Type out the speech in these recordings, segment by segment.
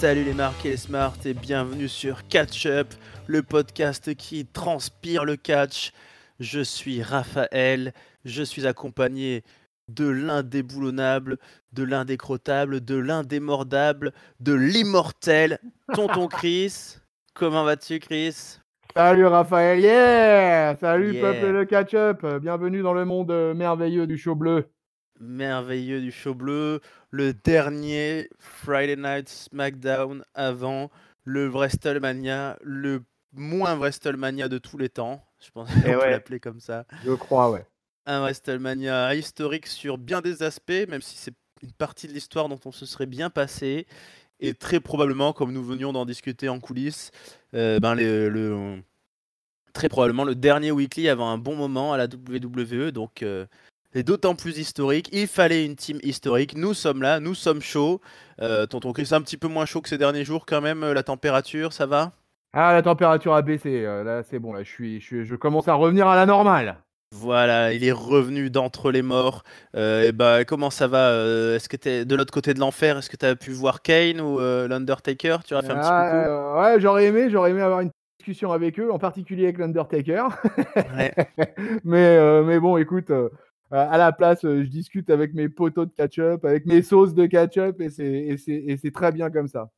Salut les marques et les smart et bienvenue sur Catch Up, le podcast qui transpire le catch. Je suis Raphaël, je suis accompagné de l'indéboulonnable, de l'indécrottable, de l'indémordable, de l'immortel, tonton Chris. Comment vas-tu Chris? Salut Raphaël, yeah Salut Yeah. peuple de catch-up, bienvenue dans le monde merveilleux du show bleu. merveilleux du show bleu, le dernier Friday Night SmackDown avant le WrestleMania, le moins WrestleMania de tous les temps. Je pense qu'on Eh peut ouais. l'appeler comme ça. Je crois, ouais. Un WrestleMania historique sur bien des aspects, même si c'est une partie de l'histoire dont on se serait bien passé. Et très probablement, comme nous venions d'en discuter en coulisses, euh, ben le, le- très probablement le dernier weekly avant un bon moment à la WWE. Donc, euh, c'est d'autant plus historique. Il fallait une team historique. Nous sommes là, nous sommes chauds. Euh, tonton Chris, un petit peu moins chaud que ces derniers jours quand même. euh, La température, ça va? Ah, la température a baissé, euh, là c'est bon, là je, suis, je, suis- je commence à revenir à la normale. Voilà, il est revenu d'entre les morts. Euh, et bah, comment ça va euh, Est-ce que t'es de l'autre côté de l'enfer Est-ce que tu as pu voir Kane ou euh, l'Undertaker? Tu as fait un petit Ah, coucou? ouais, j'aurais aimé, j'aurais aimé avoir une discussion avec eux, en particulier avec l'Undertaker. Ouais. mais, mais bon, écoute, à la place, euh, je discute avec mes poteaux de catch-up, avec mes sauces de catch-up, et c'est- très bien comme ça.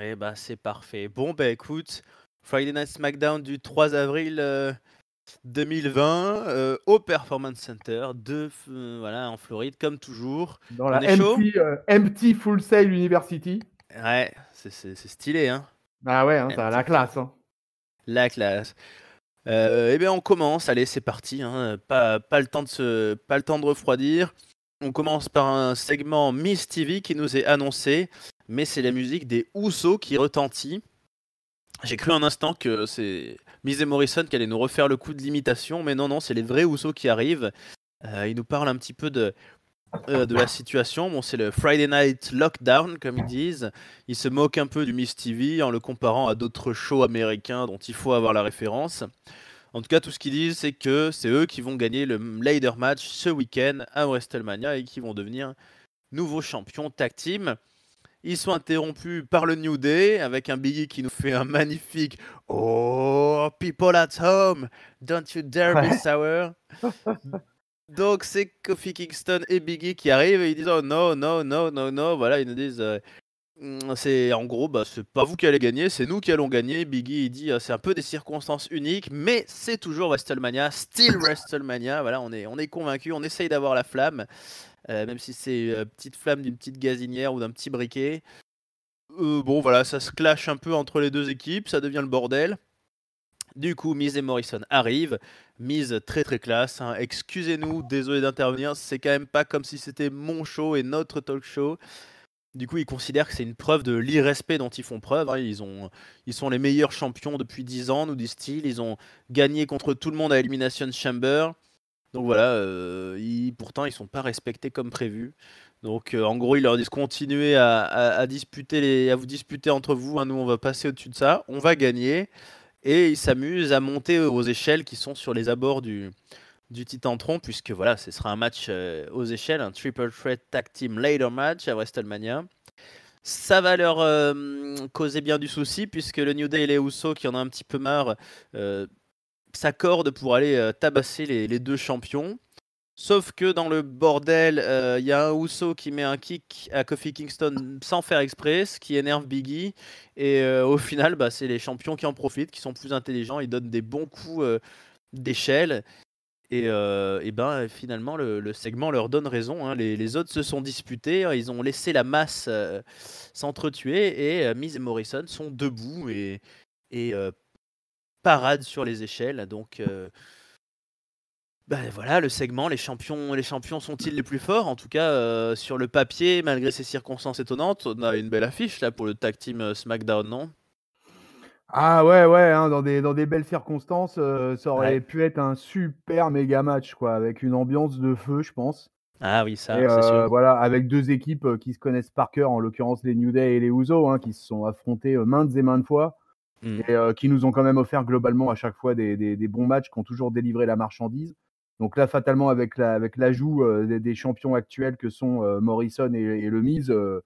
Eh bah, c'est parfait. Bon, bah écoute, Friday Night SmackDown du 3 avril euh, 2020 euh, au Performance Center de, euh, voilà, en Floride, comme toujours. Dans On la empty, euh, empty Full Sail University. Ouais, c'est- stylé, hein Ah ouais, hein, ça a la classe. Hein. La classe. Euh, eh bien, on commence. Allez, c'est parti. hein. Pas, le temps de se, pas le temps de refroidir. On commence par un segment Miss TV qui nous est annoncé, mais c'est la musique des Housseaux qui retentit. J'ai cru un instant que c'est Miz et Morrison qui allaient nous refaire le coup de l'imitation, mais non, non, c'est les vrais Housseaux qui arrivent. Euh, ils nous parlent un petit peu de, euh, de la situation. Bon, c'est le Friday Night Lockdown, comme ils disent. Ils se moquent un peu du Miss TV en le comparant à d'autres shows américains dont il faut avoir la référence. En tout cas, tout ce qu'ils disent, c'est que c'est eux qui vont gagner le ladder match ce week-end à WrestleMania et qui vont devenir nouveaux champions tag team. Ils sont interrompus par le New Day avec un Biggie qui nous fait un magnifique Oh, people at home, don't you dare be sour. Donc c'est Kofi Kingston et Biggie qui arrivent et ils disent oh no no no no no. Voilà ils nous disent euh, Mm, c'est en gros bah, c'est pas vous qui allez gagner c'est nous qui allons gagner. Biggie il dit euh, c'est un peu des circonstances uniques mais c'est toujours WrestleMania still WrestleMania. Voilà on est on est convaincu on essaye d'avoir la flamme euh, même si c'est une petite flamme d'une petite gazinière ou d'un petit briquet. Euh, bon voilà ça se clash un peu entre les deux équipes ça devient le bordel du coup, Miz et Morrison arrivent. Miz très très classe. hein. Excusez-nous, désolé d'intervenir. C'est quand même pas comme si c'était mon show et notre talk show. Du coup, ils considèrent que c'est une preuve de l'irrespect dont ils font preuve. hein. Ils, ont, ils sont les meilleurs champions depuis 10 ans, nous disent-ils. Ils ont gagné contre tout le monde à Elimination Chamber. Donc voilà, euh, ils- pourtant ils sont pas respectés comme prévu. Donc euh, en gros, ils leur disent continuez à, à- vous disputer entre vous. hein. Nous, on va passer au-dessus de ça. On va gagner. Et ils s'amusent à monter aux échelles qui sont sur les abords du, du Titantron, puisque voilà, ce sera un match euh, aux échelles, un Triple Threat Tag Team Ladder Match à WrestleMania. Ça va leur euh, causer bien du souci, puisque le New Day et les Usos, qui en ont un petit peu marre, euh, s'accordent pour aller tabasser les deux champions. Sauf que dans le bordel, euh, il y a un Uso qui met un kick à Kofi Kingston sans faire exprès, ce qui énerve Biggie. Et euh, au final, bah, c'est les champions qui en profitent, qui sont plus intelligents. Ils donnent des bons coups euh, d'échelle. Et, euh, ben finalement, le, segment leur donne raison. hein. Les, autres se sont disputés, hein. ils ont laissé la masse euh, s'entretuer. Et euh, Miz et Morrison sont debout et, et euh, paradent sur les échelles. Donc. Ben voilà, le segment, les champions, les champions sont-ils les plus forts? En tout cas, euh, sur le papier, malgré ces circonstances étonnantes, on a une belle affiche là pour le tag team euh, SmackDown, non? Ah ouais, ouais, hein, dans, des, dans des belles circonstances, euh, ça aurait Ouais. pu être un super méga match, quoi, avec une ambiance de feu, je pense. Ah oui, ça, c'est sûr. voilà, avec deux équipes qui se connaissent par cœur, en l'occurrence les New Day et les Usos, hein, qui se sont affrontés maintes et maintes fois, Mm. et euh, qui nous ont quand même offert globalement à chaque fois des, des- des bons matchs, qui ont toujours délivré la marchandise. Donc là, fatalement, avec la- avec l'ajout euh, des, des champions actuels que sont euh, Morrison et, et le Miz, euh,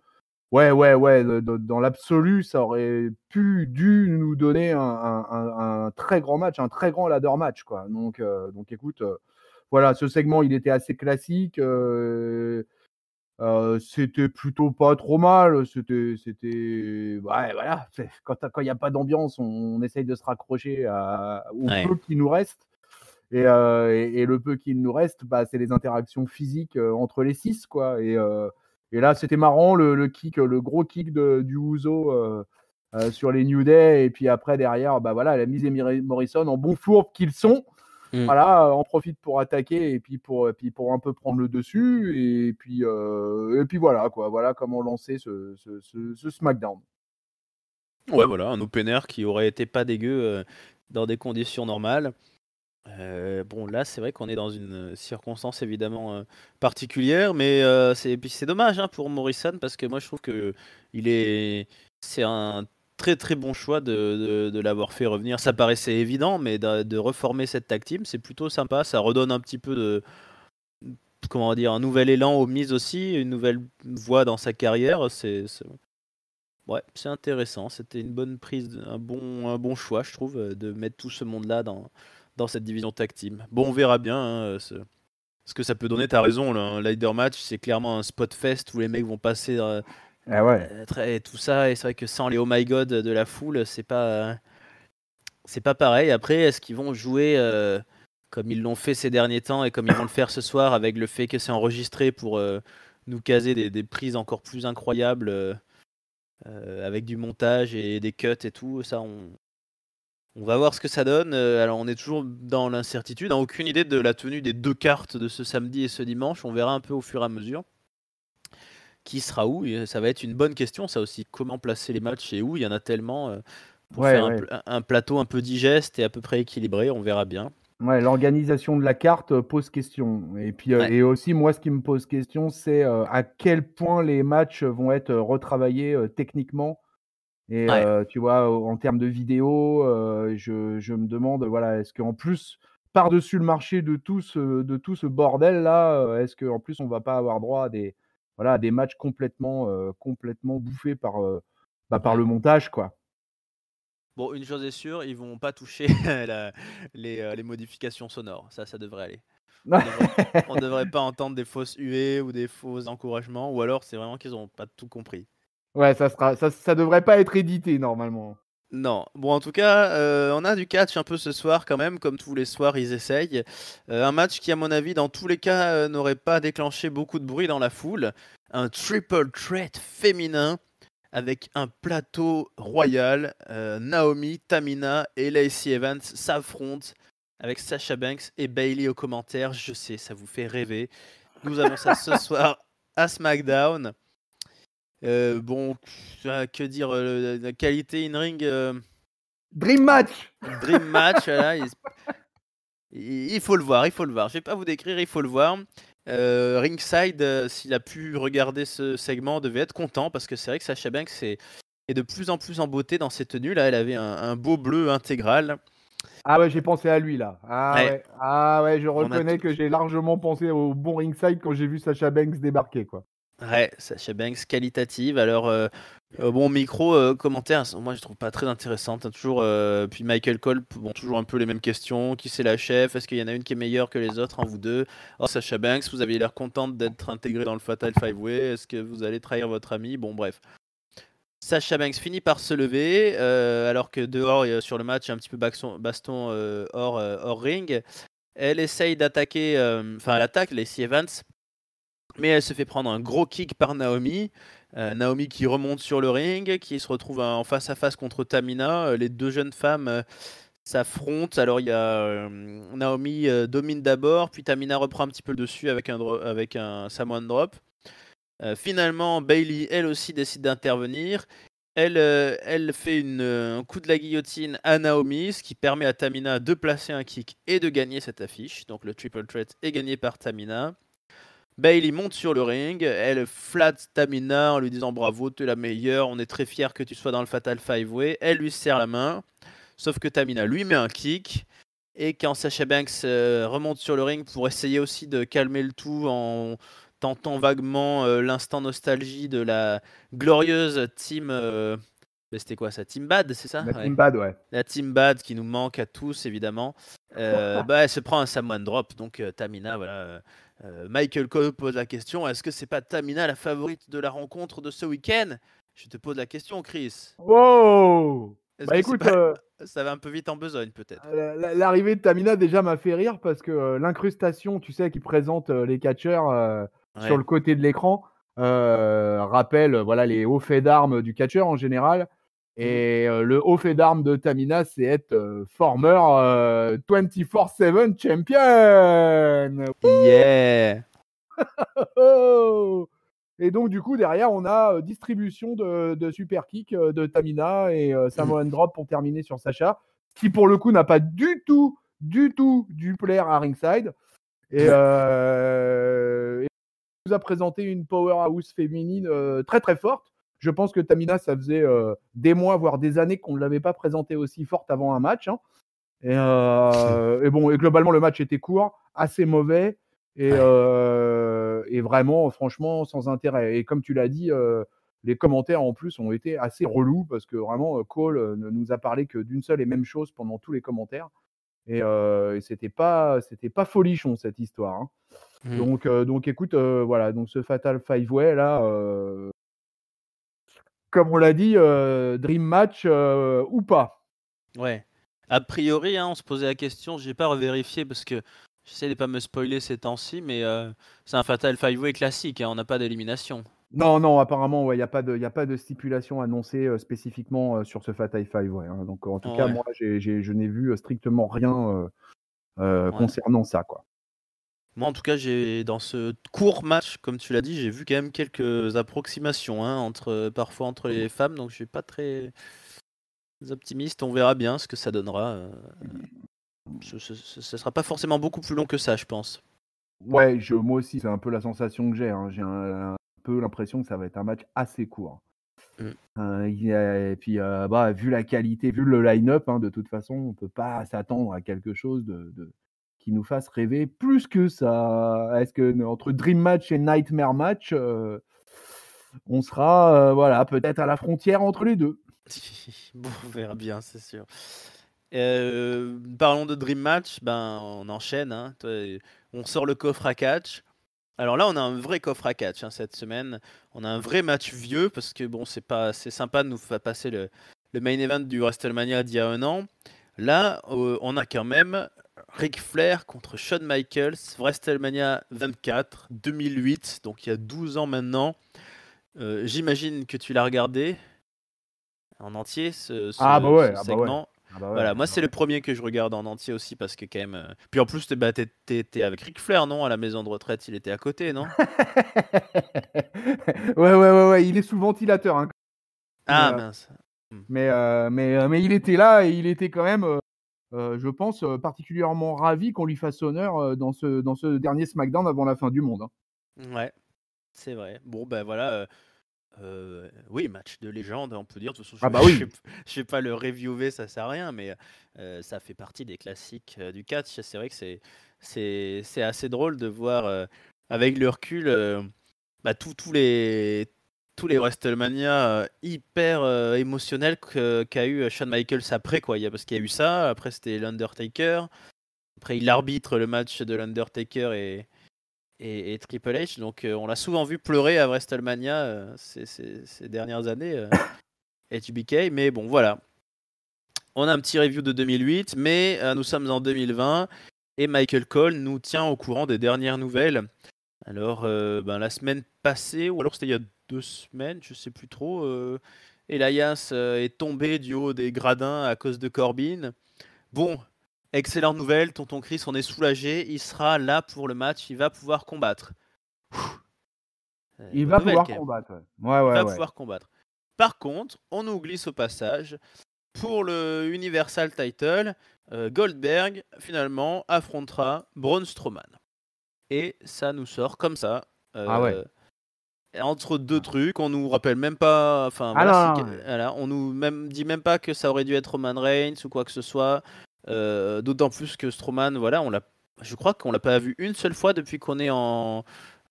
Ouais, ouais, ouais, dans l'absolu, ça aurait pu, dû nous donner un, très grand match, un très grand ladder match, quoi. Donc, donc écoute, voilà, ce segment, il était assez classique. Euh, c'était plutôt pas trop mal. C'était, c'était, ouais, voilà. Quand il n'y a pas d'ambiance, on, essaye de se raccrocher à, au peu qui nous reste. Et, et, le peu qu'il nous reste, bah, c'est les interactions physiques entre les six, quoi. Et et là, c'était marrant, le, kick, le gros kick de, du Ouzo euh, euh, sur les New Day. Et puis après, derrière, bah voilà, la mise et Morrison en bon fourbe qu'ils sont. Mm. Voilà, en profite pour attaquer et puis pour, puis pour un peu prendre le dessus. Et puis, euh, et puis voilà, quoi. Voilà comment lancer ce, ce, ce, SmackDown. Ouais, voilà, un open air qui aurait été pas dégueu dans des conditions normales. Euh, bon, là, c'est vrai qu'on est dans une circonstance évidemment euh, particulière, mais euh, c'est c'est dommage hein, pour Morrison parce que moi je trouve que il est c'est un très très bon choix de, de, l'avoir fait revenir. Ça paraissait évident, mais de, reformer cette tag team, c'est plutôt sympa. Ça redonne un petit peu de comment dire un nouvel élan aux mises aussi, une nouvelle voie dans sa carrière. C'est ouais, c'est intéressant. C'était une bonne prise, un bon un bon choix, je trouve, de mettre tout ce monde là dans dans cette division tag team. Bon, on verra bien hein, ce, que ça peut donner. T'as raison, un leader match, c'est clairement un spot fest où les mecs vont passer euh, ah ouais. Euh, tout ça. Et c'est vrai que sans les oh my god de la foule, c'est pas c'est pas pareil. Après, est-ce qu'ils vont jouer euh, comme ils l'ont fait ces derniers temps et comme ils vont le faire ce soir avec le fait que c'est enregistré pour nous caser des, des, prises encore plus incroyables avec du montage et des cuts et tout. Ça, on, on va voir ce que ça donne. Euh, alors, on est toujours dans l'incertitude. On n'a aucune idée de la tenue des deux cartes de ce samedi et ce dimanche. On verra un peu au fur et à mesure. Qui sera où Ça va être une bonne question, ça aussi. Comment placer les matchs et où Il y en a tellement. Euh, pour faire Un, plateau un peu digeste et à peu près équilibré, on verra bien. Ouais, l'organisation de la carte euh, pose question. Et puis, et aussi, moi, ce qui me pose question, c'est à quel point les matchs vont être retravaillés techniquement et tu vois, en termes de vidéo, je, je, me demande, voilà, est-ce qu'en plus, par-dessus le marché de tout ce, de tout ce bordel-là, est-ce qu'en plus, on va pas avoir droit à des, voilà, des matchs complètement, complètement bouffés par, bah, par le montage, quoi? Bon, une chose est sûre, ils vont pas toucher les, les, modifications sonores. Ça, ça devrait aller. On devrait, devrait pas entendre des fausses huées ou des faux encouragements, ou alors c'est vraiment qu'ils ont pas tout compris. Ouais, ça sera, ça, ça devrait pas être édité normalement. Non. Bon, en tout cas, euh, on a du catch un peu ce soir quand même, comme tous les soirs, ils essayent. Euh, un match qui, à mon avis, dans tous les cas, euh, n'aurait pas déclenché beaucoup de bruit dans la foule. Un triple threat féminin avec un plateau royal. Naomi, Tamina et Lacey Evans s'affrontent avec Sasha Banks et Bailey aux commentaires. Je sais, ça vous fait rêver. Nous avons ça ce soir à SmackDown. Euh, bon, que dire, euh, la qualité in-ring. Euh, Dream match Dream match, il, faut le voir, il faut le voir. Je vais pas vous décrire, il faut le voir. Ringside, s'il a pu regarder ce segment, devait être content parce que c'est vrai que Sacha Banks est, est, de plus en plus en beauté dans ses tenues. Là, elle avait un, beau bleu intégral. Ah ouais, j'ai pensé à lui là. Ah ouais, ah ouais je reconnais que j'ai largement pensé au bon ringside quand j'ai vu Sacha Banks débarquer quoi. Ouais, Sacha Banks qualitative. Alors, euh, euh, bon, micro, euh, commentaire, moi je trouve pas très intéressante. Toujours, puis Michael Cole, bon, toujours un peu les mêmes questions. Qui c'est la chef? Est-ce qu'il y en a une qui est meilleure que les autres en vous deux? Oh, Sacha Banks, vous avez l'air contente d'être intégré dans le Fatal Five Way. Est-ce que vous allez trahir votre ami? Bon, bref. Sacha Banks finit par se lever, alors que dehors, sur le match, un petit peu baston, hors, hors ring. Elle essaye d'attaquer, enfin, elle attaque Lacey Evans mais elle se fait prendre un gros kick par Naomi. Euh, Naomi qui remonte sur le ring, qui se retrouve en face à face contre Tamina. Euh, les deux jeunes femmes euh, s'affrontent. Alors il y a Naomi domine d'abord, puis Tamina reprend un petit peu le dessus avec un, avec Samoan drop. finalement, Bailey, elle aussi, décide d'intervenir. Elle, fait un coup de la guillotine à Naomi, ce qui permet à Tamina de placer un kick et de gagner cette affiche. Donc le triple threat est gagné par Tamina. Bailey monte sur le ring, elle flatte Tamina en lui disant bravo, tu es la meilleure, on est très fiers que tu sois dans le Fatal Five Way. Elle lui serre la main, sauf que Tamina lui met un kick. Et quand Sasha Banks euh, remonte sur le ring pour essayer aussi de calmer le tout en tentant vaguement l'instant nostalgie de la glorieuse team. C'était quoi ça Team Bad, c'est ça? La Team Bad, ouais. La Team Bad qui nous manque à tous, évidemment. bah, elle se prend un Samoan Drop. Donc, Tamina, voilà. Michael Cole pose la question est-ce que c'est pas Tamina la favorite de la rencontre de ce week-end? Je te pose la question, Chris. Wow Bah écoute, ça va un peu vite en besogne, peut-être? L'arrivée de Tamina déjà m'a fait rire parce que l'incrustation, tu sais, qui présente les catcheurs sur le côté de l'écran, rappelle voilà les hauts faits d'armes du catcheur en général. Mmh. Et le haut fait d'armes de Tamina, c'est être former 24-7 champion. Yeah. et donc, du coup, derrière, on a distribution de, super kick de Tamina et Samoan Drop pour terminer sur Sacha, qui pour le coup n'a pas du tout, du tout du plaire à ringside. Et, et nous a présenté une powerhouse féminine très très forte je pense que Tamina, ça faisait euh, des mois, voire des années qu'on ne l'avait pas présentée aussi forte avant un match. Hein. Euh, et, bon, et globalement, le match était court, assez mauvais et, euh, et vraiment, franchement, sans intérêt. Et comme tu l'as dit, les commentaires en plus ont été assez relous parce que vraiment, Cole ne nous a parlé que d'une seule et même chose pendant tous les commentaires. Et, et c'était pas, c'était pas folichon cette histoire. Hein. Mmh. Donc, donc, écoute, voilà, donc ce Fatal Five Way là, comme on l'a dit, euh, Dream Match euh, ou pas. Ouais. A priori, hein, on se posait la question, j'ai pas revérifié parce que j'essaie de pas me spoiler ces temps-ci, mais euh, c'est un Fatal Five Way classique, hein, on n'a pas d'élimination. Non, non, apparemment, il n'y a, pas de, a pas de stipulation annoncée spécifiquement sur ce Fatal Five Way. Hein. Donc, en tout cas, moi, je n'ai vu strictement rien concernant ça. Quoi. Moi, en tout cas, j'ai dans ce court match, comme tu l'as dit, j'ai vu quand même quelques approximations hein, entre parfois entre les femmes, donc je suis pas très optimiste. On verra bien ce que ça donnera. Euh, ce, ne sera pas forcément beaucoup plus long que ça, je pense. Ouais, je, moi aussi, c'est un peu la sensation que j'ai. Hein. J'ai un, peu l'impression que ça va être un match assez court. Mm. Euh, et puis, euh, bah, vu la qualité, vu le line-up, hein, de toute façon, on peut pas s'attendre à quelque chose de qui nous fasse rêver plus que ça. Est-ce que entre Dream Match et Nightmare Match, euh, on sera euh, voilà peut-être à la frontière entre les deux Bon, on verra bien, c'est sûr. Euh, parlons de Dream Match, ben on enchaîne. Hein. On sort le coffre à catch. Alors là, on a un vrai coffre à catch hein, cette semaine. On a un vrai match vieux parce que bon, c'est pas, c'est sympa de nous faire passer le, le main event du WrestleMania d'il y a un an. Là, on a quand même Ric Flair contre Shawn Michaels, WrestleMania 24, 2008, donc il y a 12 ans maintenant. Euh, j'imagine que tu l'as regardé en entier, ce, ah bah ouais, ah bah segment. Ah bah voilà, moi c'est le premier que je regarde en entier aussi parce que quand même. Euh, puis en plus, bah, t'étais avec Ric Flair, non À la maison de retraite, il était à côté, non? Ouais, ouais, ouais, ouais, il est sous ventilateur. Hein. Ah mince. Hmm. Mais, euh, mais, mais il était là et il était quand même je pense, particulièrement ravi qu'on lui fasse honneur dans, ce, dans ce dernier SmackDown avant la fin du monde. Hein. Ouais, c'est vrai. Bon, ben voilà. oui, match de légende, on peut dire. De toute façon, ah bah oui. je, vais pas le reviewer, ça sert à rien, mais ça fait partie des classiques du catch. C'est vrai que c'est, c'est, assez drôle de voir, avec le recul, bah, tous les, tous les WrestleMania euh, hyper euh, émotionnels qu'a eu Shawn Michaels après quoi. parce qu'il y a eu ça, après c'était l'Undertaker, après il arbitre le match de l'Undertaker et, et, Triple H, donc euh, on l'a souvent vu pleurer à WrestleMania ces, ces, dernières années, HBK, mais bon voilà. On a un petit review de 2008, mais nous sommes en 2020 et Michael Cole nous tient au courant des dernières nouvelles. Alors, ben, la semaine passée, ou alors c'était il y a deux semaines, je sais plus trop. Euh, Elias euh, est tombé du haut des gradins à cause de Corbin. Bon, excellente nouvelle, tonton Chris, on est soulagé. Il sera là pour le match, il va pouvoir combattre. Euh, il va pouvoir combattre. Ouais. Ouais, il va pouvoir combattre. Par contre, on nous glisse au passage. Pour le Universal Title, Goldberg finalement affrontera Braun Strowman. Et ça nous sort comme ça. ah ouais entre deux trucs, on nous rappelle même pas, enfin, voilà, on nous même dit même pas que ça aurait dû être Roman Reigns ou quoi que ce soit. Euh, d'autant plus que Strowman, voilà, on l'a, je crois qu'on l'a pas vu une seule fois depuis qu'on est en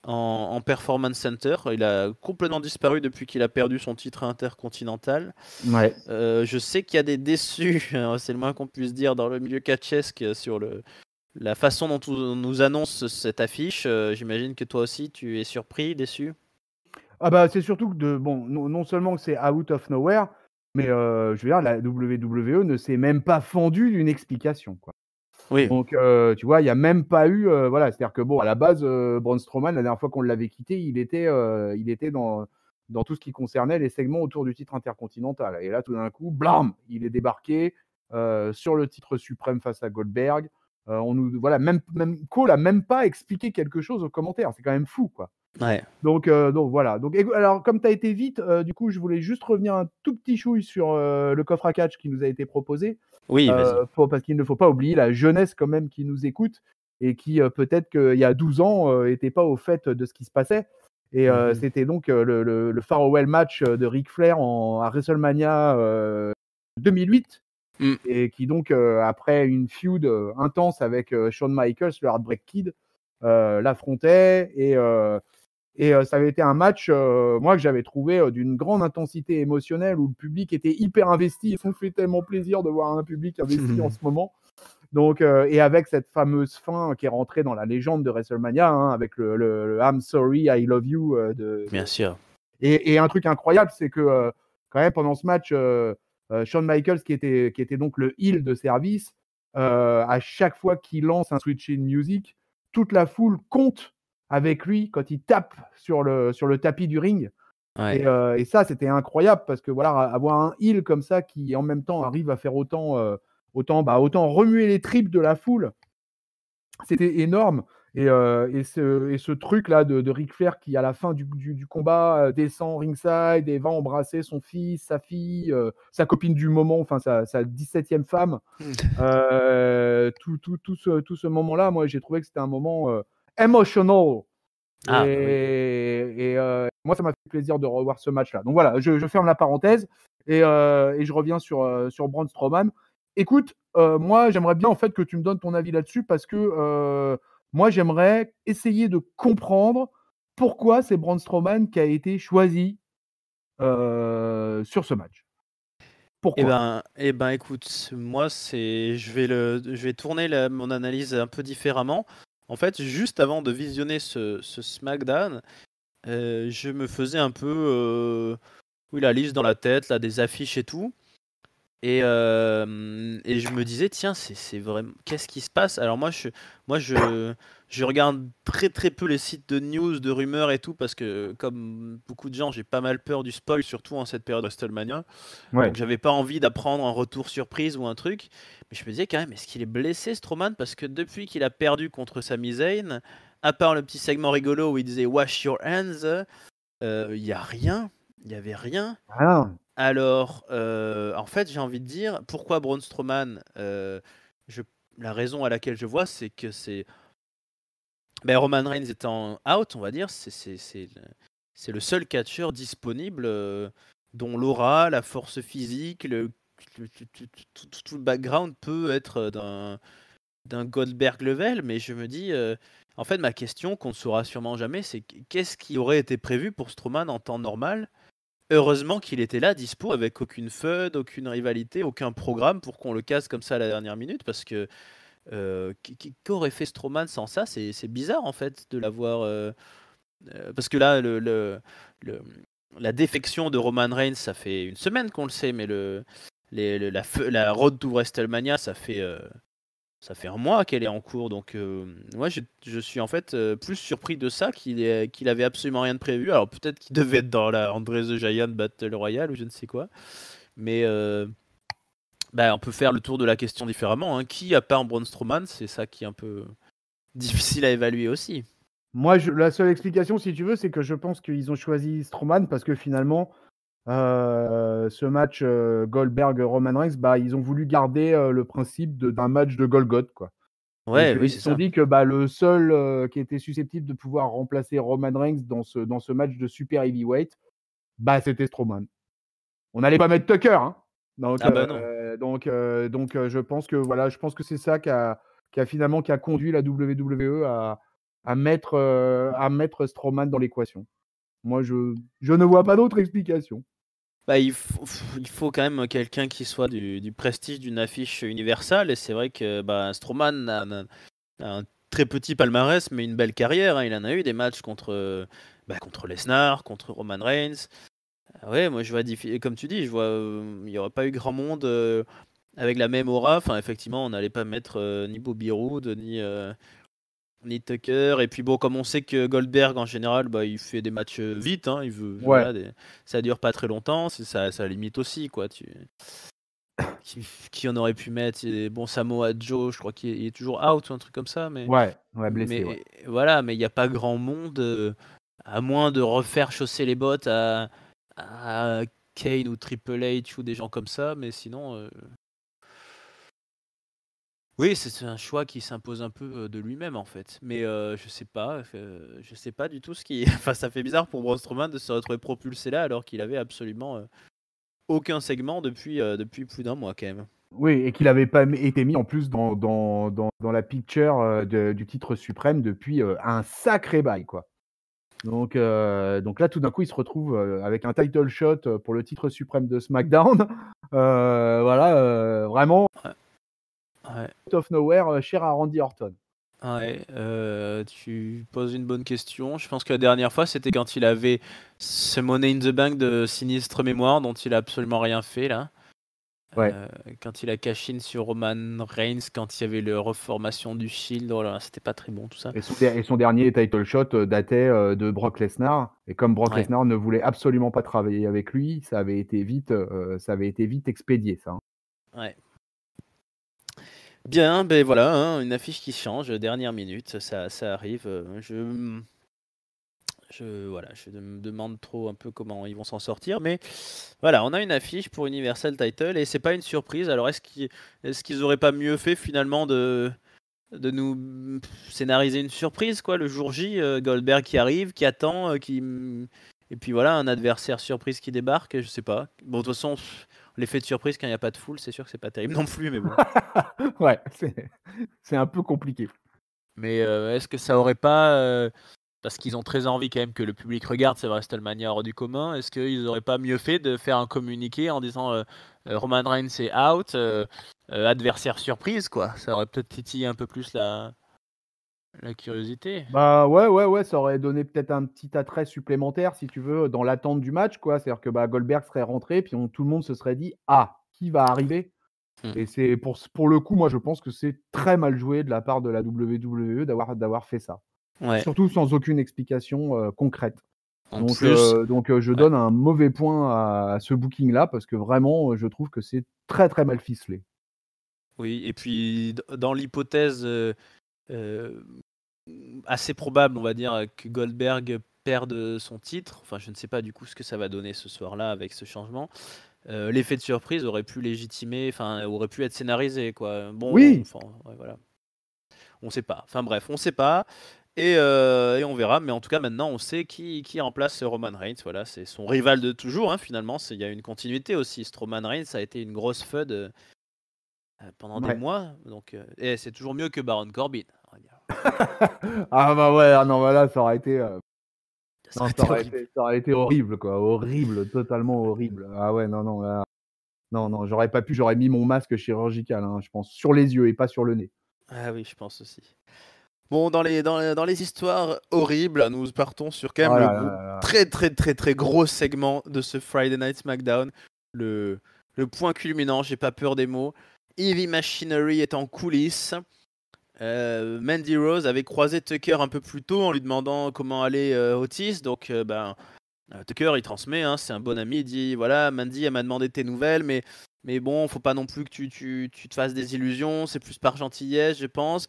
en, Performance Center. Il a complètement disparu depuis qu'il a perdu son titre intercontinental. Ouais. Euh, je sais qu'il y a des déçus, c'est le moins qu'on puisse dire, dans le milieu catchesque sur le, la façon dont on nous annonce cette affiche. Euh, j'imagine que toi aussi, tu es surpris, déçu? Ah bah c'est surtout que de, bon, non, seulement que c'est out of nowhere, mais euh, je veux dire, la WWE ne s'est même pas fendue d'une explication. Quoi. Oui. Donc, euh, tu vois, il n'y a même pas eu. Euh, voilà, c'est-à-dire que, bon, à la base, Braun Strowman, la dernière fois qu'on l'avait quitté, il était, il était dans, dans tout ce qui concernait les segments autour du titre intercontinental. Et là, tout d'un coup, blam, il est débarqué sur le titre suprême face à Goldberg. on nous, voilà, même, même Cole a même pas expliqué quelque chose aux commentaires. C'est quand même fou, quoi. Ouais. Donc, donc voilà. Donc, alors, comme tu as été vite, du coup, je voulais juste revenir un tout petit chouille sur le coffre à catch qui nous a été proposé. Oui, euh, parce qu'il ne faut pas oublier la jeunesse quand même qui nous écoute et qui euh, peut-être qu'il y a 12 ans n'était euh, pas au fait de ce qui se passait. Et mmh c'était donc le, le, farewell match de Ric Flair en, à WrestleMania 2008. Mmh. Et qui donc, après une feud intense avec Shawn Michaels, le Heartbreak Kid, l'affrontait. Et et ça avait été un match, moi, que j'avais trouvé d'une grande intensité émotionnelle où le public était hyper investi. Ça me fait tellement plaisir de voir un public investi en ce moment. Donc, et avec cette fameuse fin qui est rentrée dans la légende de WrestleMania, hein, avec le, I'm sorry, I love you. de, Bien sûr. Et, un truc incroyable, c'est que quand même pendant ce match, Shawn Michaels, qui était, qui était donc le heel de service, à chaque fois qu'il lance un switch in music, toute la foule compte avec lui quand il tape sur le, sur le tapis du ring. Euh, et, ça, c'était incroyable parce que voilà, avoir un heal comme ça qui en même temps arrive à faire autant, euh, autant, bah, autant remuer les tripes de la foule, c'était énorme. Et, euh, et, ce, et, ce, truc là de, de Ric Flair qui à la fin du, du, combat descend ringside et va embrasser son fils, sa fille, sa copine du moment, enfin sa, sa 17e femme. tout, tout, tout, ce, tout ce moment-là, moi j'ai trouvé que c'était un moment emotional. Ah, bah et, euh, moi, ça m'a fait plaisir de revoir ce match-là. Donc voilà, je, ferme la parenthèse et, euh, je reviens sur, euh, sur Braun Strowman. Écoute, moi, j'aimerais bien en fait que tu me donnes ton avis là-dessus parce que moi, j'aimerais essayer de comprendre pourquoi c'est Braun Strowman qui a été choisi sur ce match. Pourquoi? Eh ben, eh ben, écoute, moi, c'est, je vais le, je vais tourner mon analyse un peu différemment. En fait, juste avant de visionner ce, SmackDown, euh, je me faisais un peu euh, oui, la liste dans la tête, là, des affiches et tout. Et, euh, et je me disais, tiens, c'est vraiment. Qu'est-ce qui se passe? Alors, moi, je, moi je, je regarde très très peu les sites de news, de rumeurs et tout, parce que comme beaucoup de gens, j'ai pas mal peur du spoil, surtout en cette période WrestleMania. Donc j'avais pas envie d'apprendre un retour surprise ou un truc. Mais je me disais quand même, est-ce qu'il est blessé Strowman? Parce que depuis qu'il a perdu contre Sami Zayn, à part le petit segment rigolo où il disait Wash your hands, il euh, y a rien. Il y avait rien. Ah. Alors, euh, en fait, j'ai envie de dire, pourquoi Braun Strowman euh, je, La raison à laquelle je vois, c'est que c'est ben, Roman Reigns étant out, on va dire, c'est le seul catcheur disponible euh, dont l'aura, la force physique, le, tout, le background peut être d'un Goldberg level, mais je me dis, euh, en fait, ma question qu'on ne saura sûrement jamais, c'est qu'est-ce qui aurait été prévu pour Strowman en temps normal? Heureusement qu'il était là, dispo, avec aucune feud, aucune rivalité, aucun programme pour qu'on le casse comme ça à la dernière minute, parce que euh, qu'aurait fait Strowman sans ça? C'est bizarre en fait de l'avoir. Euh, euh, parce que là, la défection de Roman Reigns, ça fait une semaine qu'on le sait, mais la, road to WrestleMania, ça fait, ça fait un mois qu'elle est en cours. Donc, moi, je, je, suis en fait plus surpris de ça qu'il qu'il avait absolument rien de prévu. Alors, peut-être qu'il devait être dans la André the Giant Battle Royale ou je ne sais quoi. Mais bah, on peut faire le tour de la question différemment. Hein. Qui, à part Braun Strowman, c'est ça qui est un peu difficile à évaluer aussi. Moi, la seule explication, si tu veux, c'est que je pense qu'ils ont choisi Strowman parce que finalement, euh, ce match euh, Goldberg-Roman Reigns, bah, ils ont voulu garder euh, le principe d'un match de Golgoth. Quoi. Ouais, ils se sont dit que bah, le seul qui était susceptible de pouvoir remplacer Roman Reigns dans ce, dans ce match de super heavyweight, bah, c'était Strowman. On n'allait pas mettre Tucker, hein. Donc, ah bah donc, euh, donc euh, je pense que voilà, je pense que c'est ça qui a, qui a, finalement qui a conduit la WWE à, à mettre, à mettre Strowman dans l'équation. Moi, je, je ne vois pas d'autre explication. Bah, il, faut, il faut quand même quelqu'un qui soit du, prestige d'une affiche universelle. Et c'est vrai que bah, Strowman a, un très petit palmarès, mais une belle carrière. Hein. Il en a eu des matchs contre, bah, contre Lesnar, contre Roman Reigns. Ah ouais, moi je vois, comme tu dis, je vois, euh, il n'y aurait pas eu grand monde euh, avec la même aura. Enfin, effectivement, on n'allait pas mettre euh, ni Bobby Roode, ni, ni Tucker. Et puis bon, comme on sait que Goldberg en général, bah, il fait des matchs vite, hein, il veut, ça dure pas très longtemps, ça, ça limite aussi quoi. Tu... Qui, en aurait pu mettre Bon, Samoa Joe, je crois qu'il est, toujours out ou un truc comme ça. Mais, ouais, ouais blessé. Mais, Voilà, mais il n'y a pas grand monde, à moins de refaire chausser les bottes à, à Kane ou Triple H ou des gens comme ça, mais sinon. Euh, oui, c'est un choix qui s'impose un peu euh, de lui-même en fait. Mais euh, je sais pas, je sais pas du tout ce qui. enfin, ça fait bizarre pour Braun Strowman de se retrouver propulsé là alors qu'il avait absolument aucun segment depuis, plus d'un mois quand même. Oui, et qu'il n'avait pas été mis en plus dans la picture du titre suprême depuis un sacré bail, quoi. Donc, euh, donc là, tout d'un coup, il se retrouve euh, avec un title shot euh, pour le titre suprême de SmackDown. voilà, vraiment. Out of nowhere, cher à Randy Orton. Ouais, tu poses une bonne question. Je pense que la dernière fois, c'était quand il avait ce Money in the Bank de sinistre mémoire dont il a absolument rien fait là. Euh, quand il a caché sur Roman Reigns, quand il y avait le reformation du Shield, oh c'était pas très bon tout ça. Et son, dernier title shot euh, datait euh, de Brock Lesnar. Et comme Brock Lesnar ne voulait absolument pas travailler avec lui, ça avait été vite, ça avait été vite expédié ça. Hein. Ouais. Bien, ben voilà, hein, une affiche qui change, dernière minute, ça, ça arrive. Je je, voilà, je me demande trop un peu comment ils vont s'en sortir. Mais voilà, on a une affiche pour Universal Title et c'est pas une surprise. Alors est-ce qu'ils est auraient pas mieux fait finalement de, de nous scénariser une surprise quoi le jour J euh, Goldberg qui arrive, qui attend, euh, qui et puis voilà un adversaire surprise qui débarque. Je sais pas. Bon de toute façon l'effet de surprise quand il n'y a pas de foule, c'est sûr que c'est pas terrible non plus. Mais bon. ouais, c'est un peu compliqué. Mais euh, est-ce que ça aurait pas parce qu'ils ont très envie quand même que le public regarde c'est WrestleMania hors du commun. Est-ce qu'ils n'auraient pas mieux fait de faire un communiqué en disant euh, euh, Roman Reigns est out, euh, adversaire surprise quoi? Ça aurait peut-être titillé un peu plus la, la curiosité. Bah ouais, ouais, ouais, ça aurait donné peut-être un petit attrait supplémentaire si tu veux dans l'attente du match quoi. C'est-à-dire que bah, Goldberg serait rentré puis tout le monde se serait dit ah qui va arriver? Hmm. et c'est pour, pour le coup, moi je pense que c'est très mal joué de la part de la WWE d'avoir, d'avoir fait ça. Surtout sans aucune explication euh, concrète. donc, euh, donc euh, je donne un mauvais point à, ce booking-là parce que vraiment, je trouve que c'est très très mal ficelé. Oui, et puis dans l'hypothèse assez probable, on va dire, que Goldberg perde son titre, enfin je ne sais pas du coup ce que ça va donner ce soir-là avec ce changement. L'effet de surprise aurait pu légitimer, enfin aurait pu être scénarisé quoi. Bon, oui. Enfin, voilà. On sait pas. Enfin bref, on sait pas. Euh, et, on verra, mais en tout cas maintenant on sait qui, qui remplace Roman Reigns. Voilà, c'est son rival de toujours. Hein, finalement, il y a une continuité aussi. Roman Reigns a été une grosse FUD euh, pendant des mois, donc euh, et c'est toujours mieux que Baron Corbin. ah bah ouais, ah non, voilà, ça aurait été. Ça, aurait été, horrible, quoi, horrible, totalement horrible. Ah ouais, non, non, non, non, j'aurais pas pu, j'aurais mis mon masque chirurgical, hein, je pense, sur les yeux et pas sur le nez. Ah oui, je pense aussi. Bon, dans les, dans, dans, les histoires horribles, nous partons sur quand même oh le très très très très gros segment de ce Friday Night SmackDown. Le, le point culminant, j'ai pas peur des mots. Heavy Machinery est en coulisses. Euh, Mandy Rose avait croisé Tucker un peu plus tôt en lui demandant comment allait euh, Otis. Donc, euh, ben, Tucker il transmet, hein, c'est un bon ami. Il dit Voilà, Mandy, elle m'a demandé tes nouvelles, mais, mais bon, faut pas non plus que tu, tu, tu te fasses des illusions. C'est plus par gentillesse, je pense.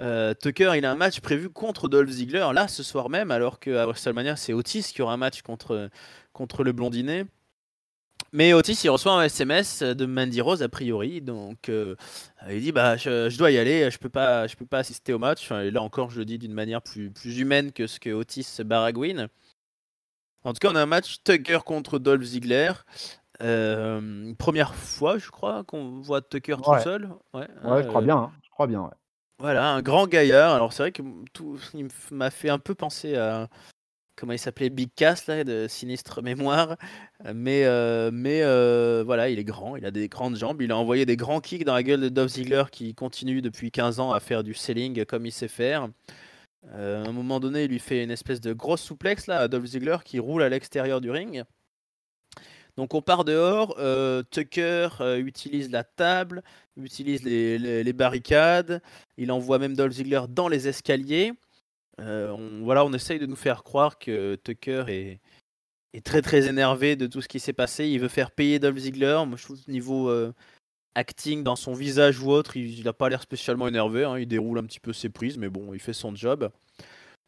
Euh, Tucker, il a un match prévu contre Dolph Ziggler là ce soir même, alors qu'à WrestleMania, c'est Otis qui aura un match contre, contre le blondinet. Mais Otis, il reçoit un SMS de Mandy Rose a priori, donc euh, il dit bah je, dois y aller, je peux pas, je peux pas assister au match. et là encore, je le dis d'une manière plus, plus humaine que ce que Otis baragouine. En tout cas, on a un match Tucker contre Dolph Ziggler. Euh, première fois, je crois, qu'on voit Tucker tout seul. Ouais, je crois bien. Hein. je crois bien. Ouais. Voilà, un grand gaillard. Alors c'est vrai que tout, m'a fait un peu penser à comment il s'appelait Big Cass là, de Sinistre Mémoire. Mais, euh, euh, voilà, il est grand, il a des grandes jambes. Il a envoyé des grands kicks dans la gueule de Dolph Ziggler qui continue depuis 15 ans à faire du selling comme il sait faire. Euh, à un moment donné, il lui fait une espèce de grosse souplex là, à Dolph Ziggler qui roule à l'extérieur du ring. Donc on part dehors, Tucker utilise la table, utilise les, barricades, il envoie même Dolph Ziggler dans les escaliers. on, voilà, on essaye de nous faire croire que Tucker est, très très énervé de tout ce qui s'est passé. Il veut faire payer Dolph Ziggler. Moi je trouve niveau acting dans son visage ou autre, il n'a pas l'air spécialement énervé. Hein. Il déroule un petit peu ses prises, mais bon, il fait son job.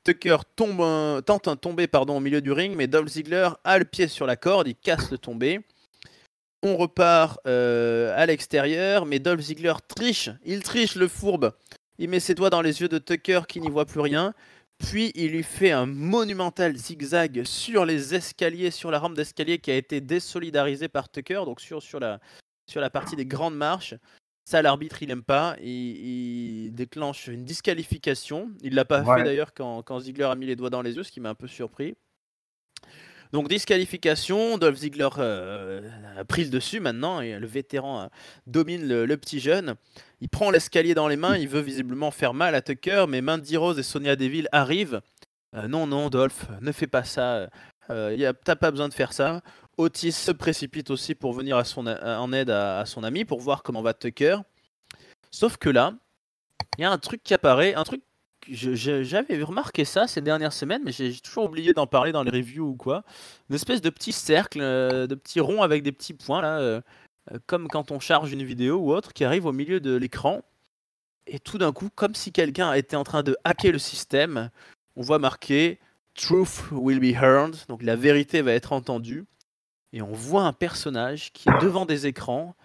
Tucker tente un tomber pardon, au milieu du ring, mais Dolph Ziggler a le pied sur la corde, il casse le tombé. On repart euh, à l'extérieur, mais Dolph Ziggler triche, il triche le fourbe. Il met ses doigts dans les yeux de Tucker qui n'y voit plus rien. Puis il lui fait un monumental zigzag sur les escaliers, sur la rampe d'escalier qui a été désolidarisée par Tucker, donc sur, sur, la, sur la partie des grandes marches. Ça, l'arbitre, il aime pas. Il, déclenche une disqualification. Il l'a pas fait d'ailleurs quand, quand, Ziggler a mis les doigts dans les yeux, ce qui m'a un peu surpris. Donc disqualification, Dolph Ziggler euh, a pris dessus maintenant et le vétéran euh, domine le, petit jeune. Il prend l'escalier dans les mains, il veut visiblement faire mal à Tucker, mais Mandy Rose et Sonia Deville arrivent. Euh, non, non, Dolph, ne fais pas ça. T'as pas besoin de faire ça. Otis se précipite aussi pour venir à en aide à, son ami pour voir comment va Tucker. Sauf que là, il y a un truc qui apparaît, un truc j'avais remarqué ça ces dernières semaines, mais j'ai toujours oublié d'en parler dans les reviews ou quoi. Une espèce de petit cercle, euh, de petits ronds avec des petits points euh, euh, comme quand on charge une vidéo ou autre, qui arrive au milieu de l'écran. Et tout d'un coup, comme si quelqu'un était en train de hacker le système, on voit marqué Truth will be heard, donc la vérité va être entendue et on voit un personnage qui est devant des écrans,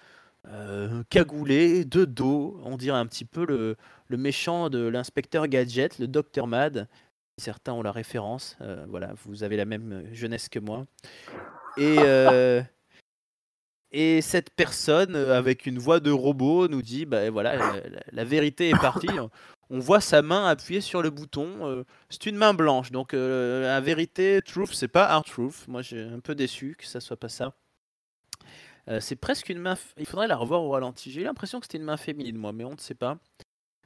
euh, cagoulé, de dos, on dirait un petit peu le, méchant de l'inspecteur Gadget, le Dr Mad. Certains ont la référence, euh, voilà, vous avez la même jeunesse que moi. Et, euh, et cette personne, avec une voix de robot, nous dit, bah voilà, la vérité est partie on voit sa main appuyée sur le bouton. Euh, c'est une main blanche, donc euh, la vérité, truth, c'est pas hard truth. Moi, j'ai un peu déçu que ça soit pas ça. Euh, c'est presque une main. Il faudrait la revoir au ralenti. J'ai l'impression que c'était une main féminine, moi, mais on ne sait pas.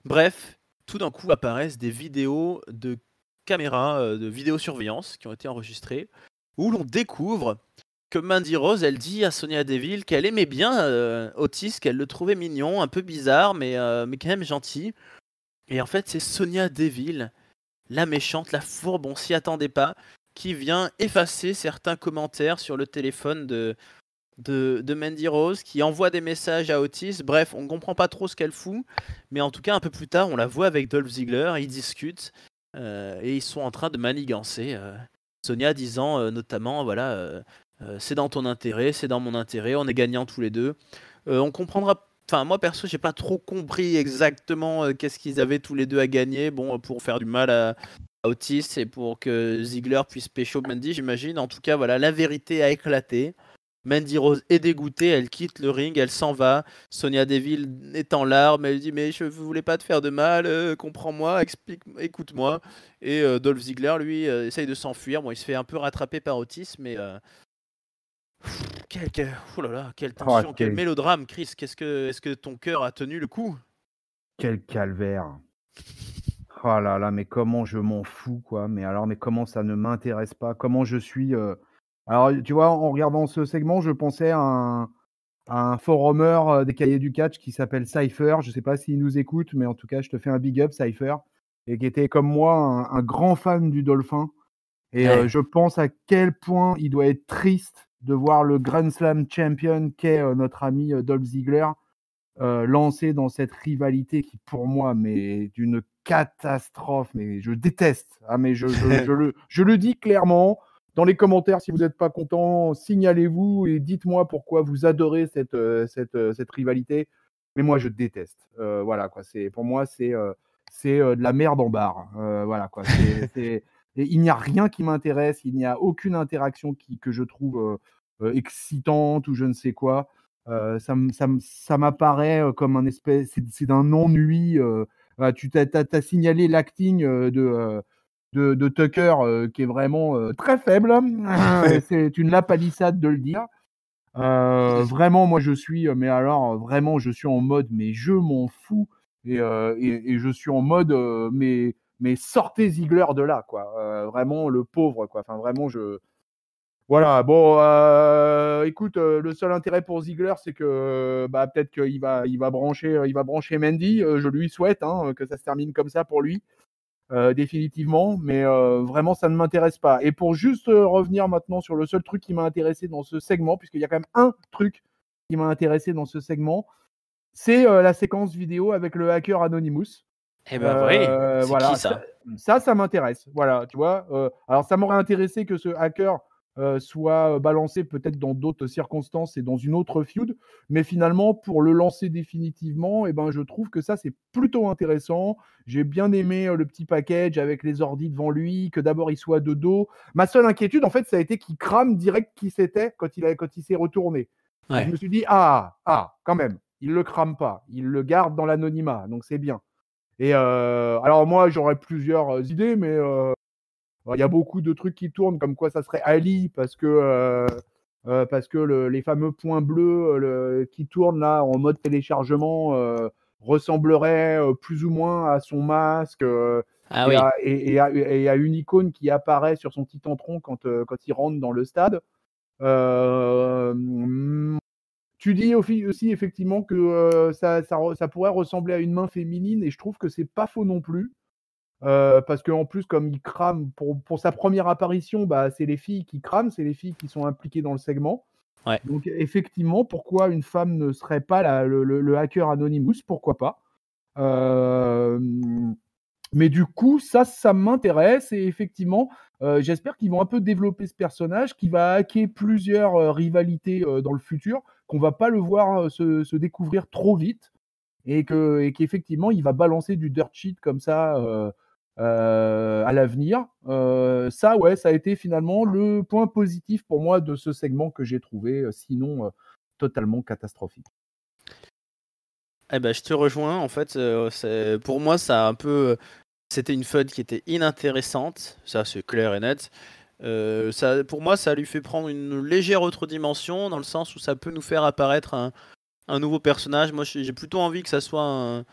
Bref, tout d'un coup apparaissent des vidéos de caméras, de vidéosurveillance qui ont été enregistrées, où l'on découvre que Mandy Rose, elle dit à Sonia Deville qu'elle aimait bien Otis, qu'elle le trouvait mignon, un peu bizarre, mais, mais quand même gentil. Et en fait, c'est Sonia Deville, la méchante, la fourbe, on s'y attendait pas, qui vient effacer certains commentaires sur le téléphone de, de, Mandy Rose, qui envoie des messages à Otis. Bref, on comprend pas trop ce qu'elle fout, mais en tout cas, un peu plus tard, on la voit avec Dolph Ziggler, ils discutent euh, et ils sont en train de manigancer. Euh, Sonia disant euh, notamment, voilà, c'est dans ton intérêt, c'est dans mon intérêt, on est gagnants tous les deux. on comprendra Enfin, moi perso, j'ai pas trop compris exactement qu'est-ce qu'ils avaient tous les deux à gagner. Bon, pour faire du mal à, Otis et pour que Ziggler puisse pécho Mandy, j'imagine. En tout cas, voilà, la vérité a éclaté. Mandy Rose est dégoûtée, elle quitte le ring, elle s'en va. Sonia Deville est en larmes, elle dit Mais je voulais pas te faire de mal, euh, comprends-moi, explique, écoute-moi. Et euh, Dolph Ziggler, lui, essaye de s'enfuir. Bon, il se fait un peu rattraper par Otis, mais quel, quel, oh là là, quelle oh, tension, quel... mélodrame, Chris. Qu'est-ce que, est-ce que ton cœur a tenu le coup? Quel calvaire. Oh là là, mais comment je m'en fous, quoi. Mais alors, mais comment ça ne m'intéresse pas? Comment je suis. Alors, tu vois, en regardant ce segment, je pensais à un, un forumeur euh, des cahiers du catch qui s'appelle Cypher. Je ne sais pas s'il nous écoute, mais en tout cas, je te fais un big up, Cypher. Et qui était comme moi un, grand fan du Dolphin. Et euh, je pense à quel point il doit être triste de voir le Grand Slam champion qu'est euh, notre ami euh, Dolph Ziggler lancé dans cette rivalité qui, pour moi, mais d'une catastrophe. Mais je déteste. Ah, mais je, le, je le dis clairement. Dans les commentaires, si vous n'êtes pas content, signalez-vous et dites-moi pourquoi vous adorez cette, cette, cette, rivalité. Mais moi, je déteste. voilà, quoi. C'est, pour moi, c'est, c'est de la merde en barre. voilà, quoi. C'est, il n'y a rien qui m'intéresse, il n'y a aucune interaction qui, que je trouve excitante ou je ne sais quoi. ça, ça, m'apparaît comme un espèce, c'est d'un ennui tu t'as, signalé l'acting de, de, Tucker qui est vraiment très faible. C'est une lapalissade de le dire. vraiment, moi je suis, mais alors vraiment, je suis en mode, mais je m'en fous et, et, je suis en mode, mais mais sortez Ziegler de là, quoi. vraiment le pauvre, quoi. Enfin vraiment, je voilà, bon, euh, écoute, euh, le seul intérêt pour Ziegler, c'est que bah, peut-être qu'il va, il va, brancher, euh, il va brancher Mendy. je lui souhaite hein, que ça se termine comme ça pour lui, définitivement. Mais vraiment, ça ne m'intéresse pas. Et pour juste revenir maintenant sur le seul truc qui m'a intéressé dans ce segment, puisqu'il y a quand même un truc qui m'a intéressé dans ce segment, c'est la séquence vidéo avec le hacker Anonymous. Eh ben oui, voilà, ça, ça, ça m'intéresse. Voilà, tu vois. alors, ça m'aurait intéressé que ce hacker euh, soit balancé peut-être dans d'autres circonstances et dans une autre feud. Mais finalement, pour le lancer définitivement, eh ben, je trouve que ça, c'est plutôt intéressant. J'ai bien aimé euh, le petit package avec les ordis devant lui, que d'abord il soit de dos. Ma seule inquiétude, en fait, ça a été qu'il crame direct qui c'était quand il, quand il s'est retourné. Je me suis dit, ah, ah, quand même, il le crame pas, il le garde dans l'anonymat, donc c'est bien. Et euh, alors moi, j'aurais plusieurs idées, mais il y a beaucoup de trucs qui tournent, comme quoi ça serait Ali, parce que, euh, euh, parce que les fameux points bleus qui tournent là en mode téléchargement euh, ressembleraient plus ou moins à son masque. Ah et, à, une icône qui apparaît sur son petit tronc quand, quand il rentre dans le stade. tu dis aussi effectivement que ça, ça, ça, pourrait ressembler à une main féminine et je trouve que c'est pas faux non plus. Euh, parce qu'en plus, comme il crame, pour, pour sa première apparition, bah, c'est les filles qui crament, c'est les filles qui sont impliquées dans le segment. Donc effectivement, pourquoi une femme ne serait pas le, hacker Anonymous? Pourquoi pas? Euh, Mais du coup, ça, ça m'intéresse et effectivement, euh, j'espère qu'ils vont un peu développer ce personnage qui va hacker plusieurs rivalités dans le futur, qu'on va pas le voir se, se, découvrir trop vite et que et qu'effectivement, il va balancer du dirt sheet comme ça euh, à l'avenir. Euh, ça, ouais, ça a été finalement le point positif pour moi de ce segment que j'ai trouvé, euh, sinon totalement catastrophique. Eh ben, je te rejoins. En fait, pour moi, ça un peu. C'était une FUD qui était inintéressante. Ça, c'est clair et net. ça, pour moi, ça lui fait prendre une légère autre dimension, dans le sens où ça peut nous faire apparaître un, un nouveau personnage. Moi, j'ai plutôt envie que ça soit un,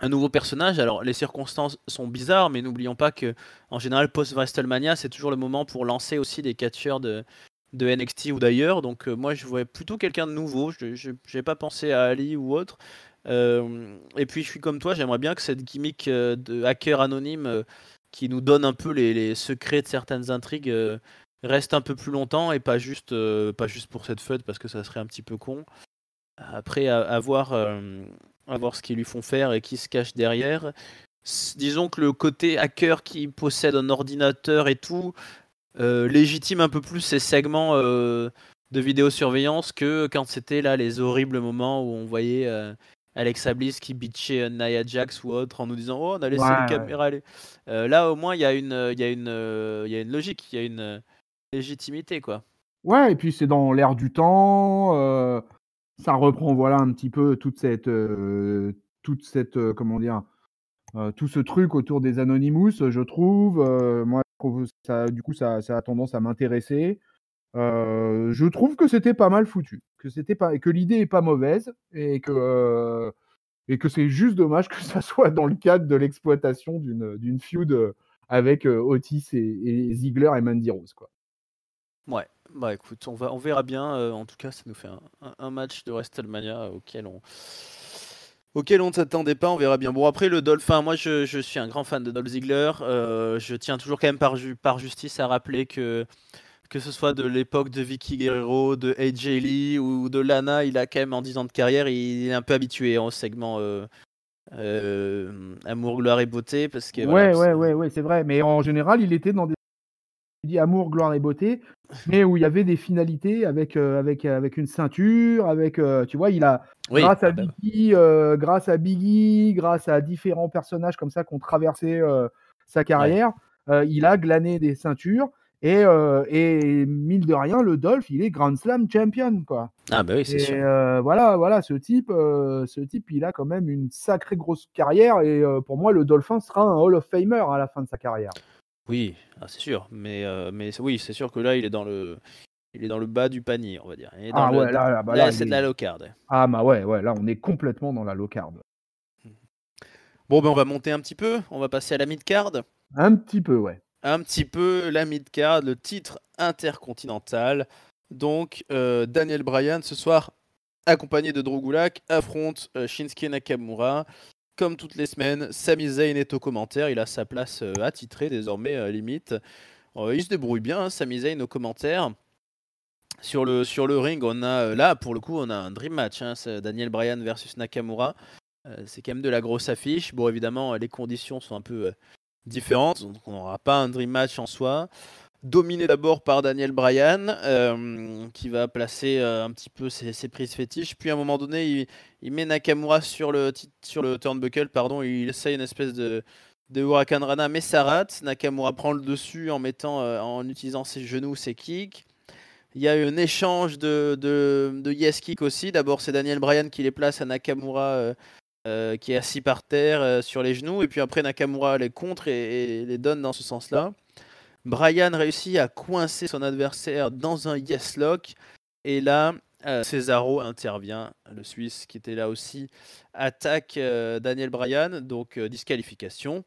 un nouveau personnage. Alors les circonstances sont bizarres, mais n'oublions pas que en général post WrestleMania, c'est toujours le moment pour lancer aussi des catcheurs de, de NXT ou d'ailleurs. Donc euh, moi je voyais plutôt quelqu'un de nouveau. Je n'ai pas pensé à Ali ou autre. Euh, et puis je suis comme toi, j'aimerais bien que cette gimmick euh, de hacker anonyme qui nous donne un peu les, secrets de certaines intrigues reste un peu plus longtemps et pas juste, pas juste pour cette fête parce que ça serait un petit peu con. Après, à, voir, à voir ce qu'ils lui font faire et qui se cache derrière. disons que le côté hacker qui possède un ordinateur et tout euh, légitime un peu plus ces segments euh, de vidéosurveillance que quand c'était là les horribles moments où on voyait euh, Alexa Bliss qui bitchait Nia Jax ou autre en nous disant oh on a laissé la caméra aller. là au moins il y a une il y y a une logique, il y a une légitimité quoi. Ouais et puis c'est dans l'air du temps ça reprend voilà un petit peu toute cette toute cette comment dire tout ce truc autour des Anonymous, je trouve. moi, ça, du coup, ça, a tendance à m'intéresser. je trouve que c'était pas mal foutu, que c'était pas, que l'idée est pas mauvaise et que et que c'est juste dommage que ça soit dans le cadre de l'exploitation d'une d'une feud avec Otis et, et Ziggler et Mandy Rose quoi. Ouais, bah écoute, on, va, on verra bien. Euh, en tout cas, ça nous fait un, match de WrestleMania auquel on, auquel on ne s'attendait pas. On verra bien. Bon, après le Dolph, moi je, je suis un grand fan de Dolph Ziggler. Euh, je tiens toujours quand même par, par justice à rappeler que que ce soit de l'époque de Vicky Guerrero, de AJ Lee ou de Lana, il a quand même en 10 ans de carrière, il est un peu habitué au segment euh, amour, gloire et beauté parce que ouais, ouais, ouais, ouais, c'est vrai. Mais en général, il était dans des dit amour, gloire et beauté, mais où il y avait des finalités avec, euh, avec, euh, avec une ceinture, avec, euh, tu vois, il a, grâce, à Biggie, grâce à Biggie, grâce à différents personnages comme ça qui ont traversé sa carrière, il a glané des ceintures. Et, et mine de rien, le Dolph, il est Grand Slam champion, quoi. Ah bah oui, c'est sûr. voilà, voilà, ce type, ce type, il a quand même une sacrée grosse carrière. Et pour moi, le Dolphin sera un Hall of Famer à la fin de sa carrière. Oui, ah, c'est sûr. Mais, euh, mais oui, c'est sûr que là, il est dans le, il est dans le bas du panier, on va dire. Il est dans Ah le- ouais, là, là, bah là, là, c'est il de la card. Ah bah ouais, ouais, là, on est complètement dans la low card. Bon, ben on va monter un petit peu. On va passer à la mid card. Un petit peu, ouais. un petit peu la mid-card, le titre intercontinental. Donc, euh, Daniel Bryan, ce soir, accompagné de Drew Gulak, affronte euh, Shinsuke Nakamura. Comme toutes les semaines, Sami Zayn est au commentaire. Il a sa place euh, attitrée désormais, euh, limite. Euh, il se débrouille bien, hein, Sami Zayn au commentaire. Sur le, ring, on a là, pour le coup, on a un dream match. hein, Daniel Bryan versus Nakamura. C'est quand même de la grosse affiche. Bon, évidemment, les conditions sont un peu différentes, donc on n'aura pas un dream match en soi. Dominé d'abord par Daniel Bryan, euh, qui va placer euh, un petit peu ses, ses prises fétiches. Puis à un moment donné, il, met Nakamura sur le, sur le turnbuckle, pardon, il essaye une espèce de, de Huracan Rana, mais ça rate. Nakamura prend le dessus en, mettant, euh, en utilisant ses genoux, ses kicks. Il y a eu un échange de, de, yes kick aussi. D'abord, c'est Daniel Bryan qui les place à Nakamura qui est assis par terre sur les genoux. Et puis après, Nakamura les contre et les donne dans ce sens-là. Bryan réussit à coincer son adversaire dans un yes lock. Et là, euh, Cesaro intervient. Le Suisse qui était là aussi attaque euh, Daniel Bryan. Donc euh, disqualification.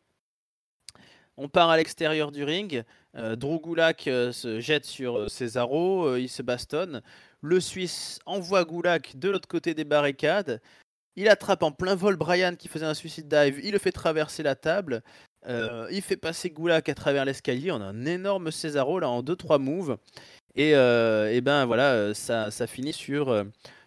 On part à l'extérieur du ring. Drew Gulak se jette sur Cesaro. il se bastonne. Le Suisse envoie Gulak de l'autre côté des barricades. Il attrape en plein vol Bryan qui faisait un suicide dive. Il le fait traverser la table. Euh, il fait passer Gulak à travers l'escalier. On a un énorme Cesaro en 2-3 moves. Et, euh, et ben voilà, euh, ça, finit sur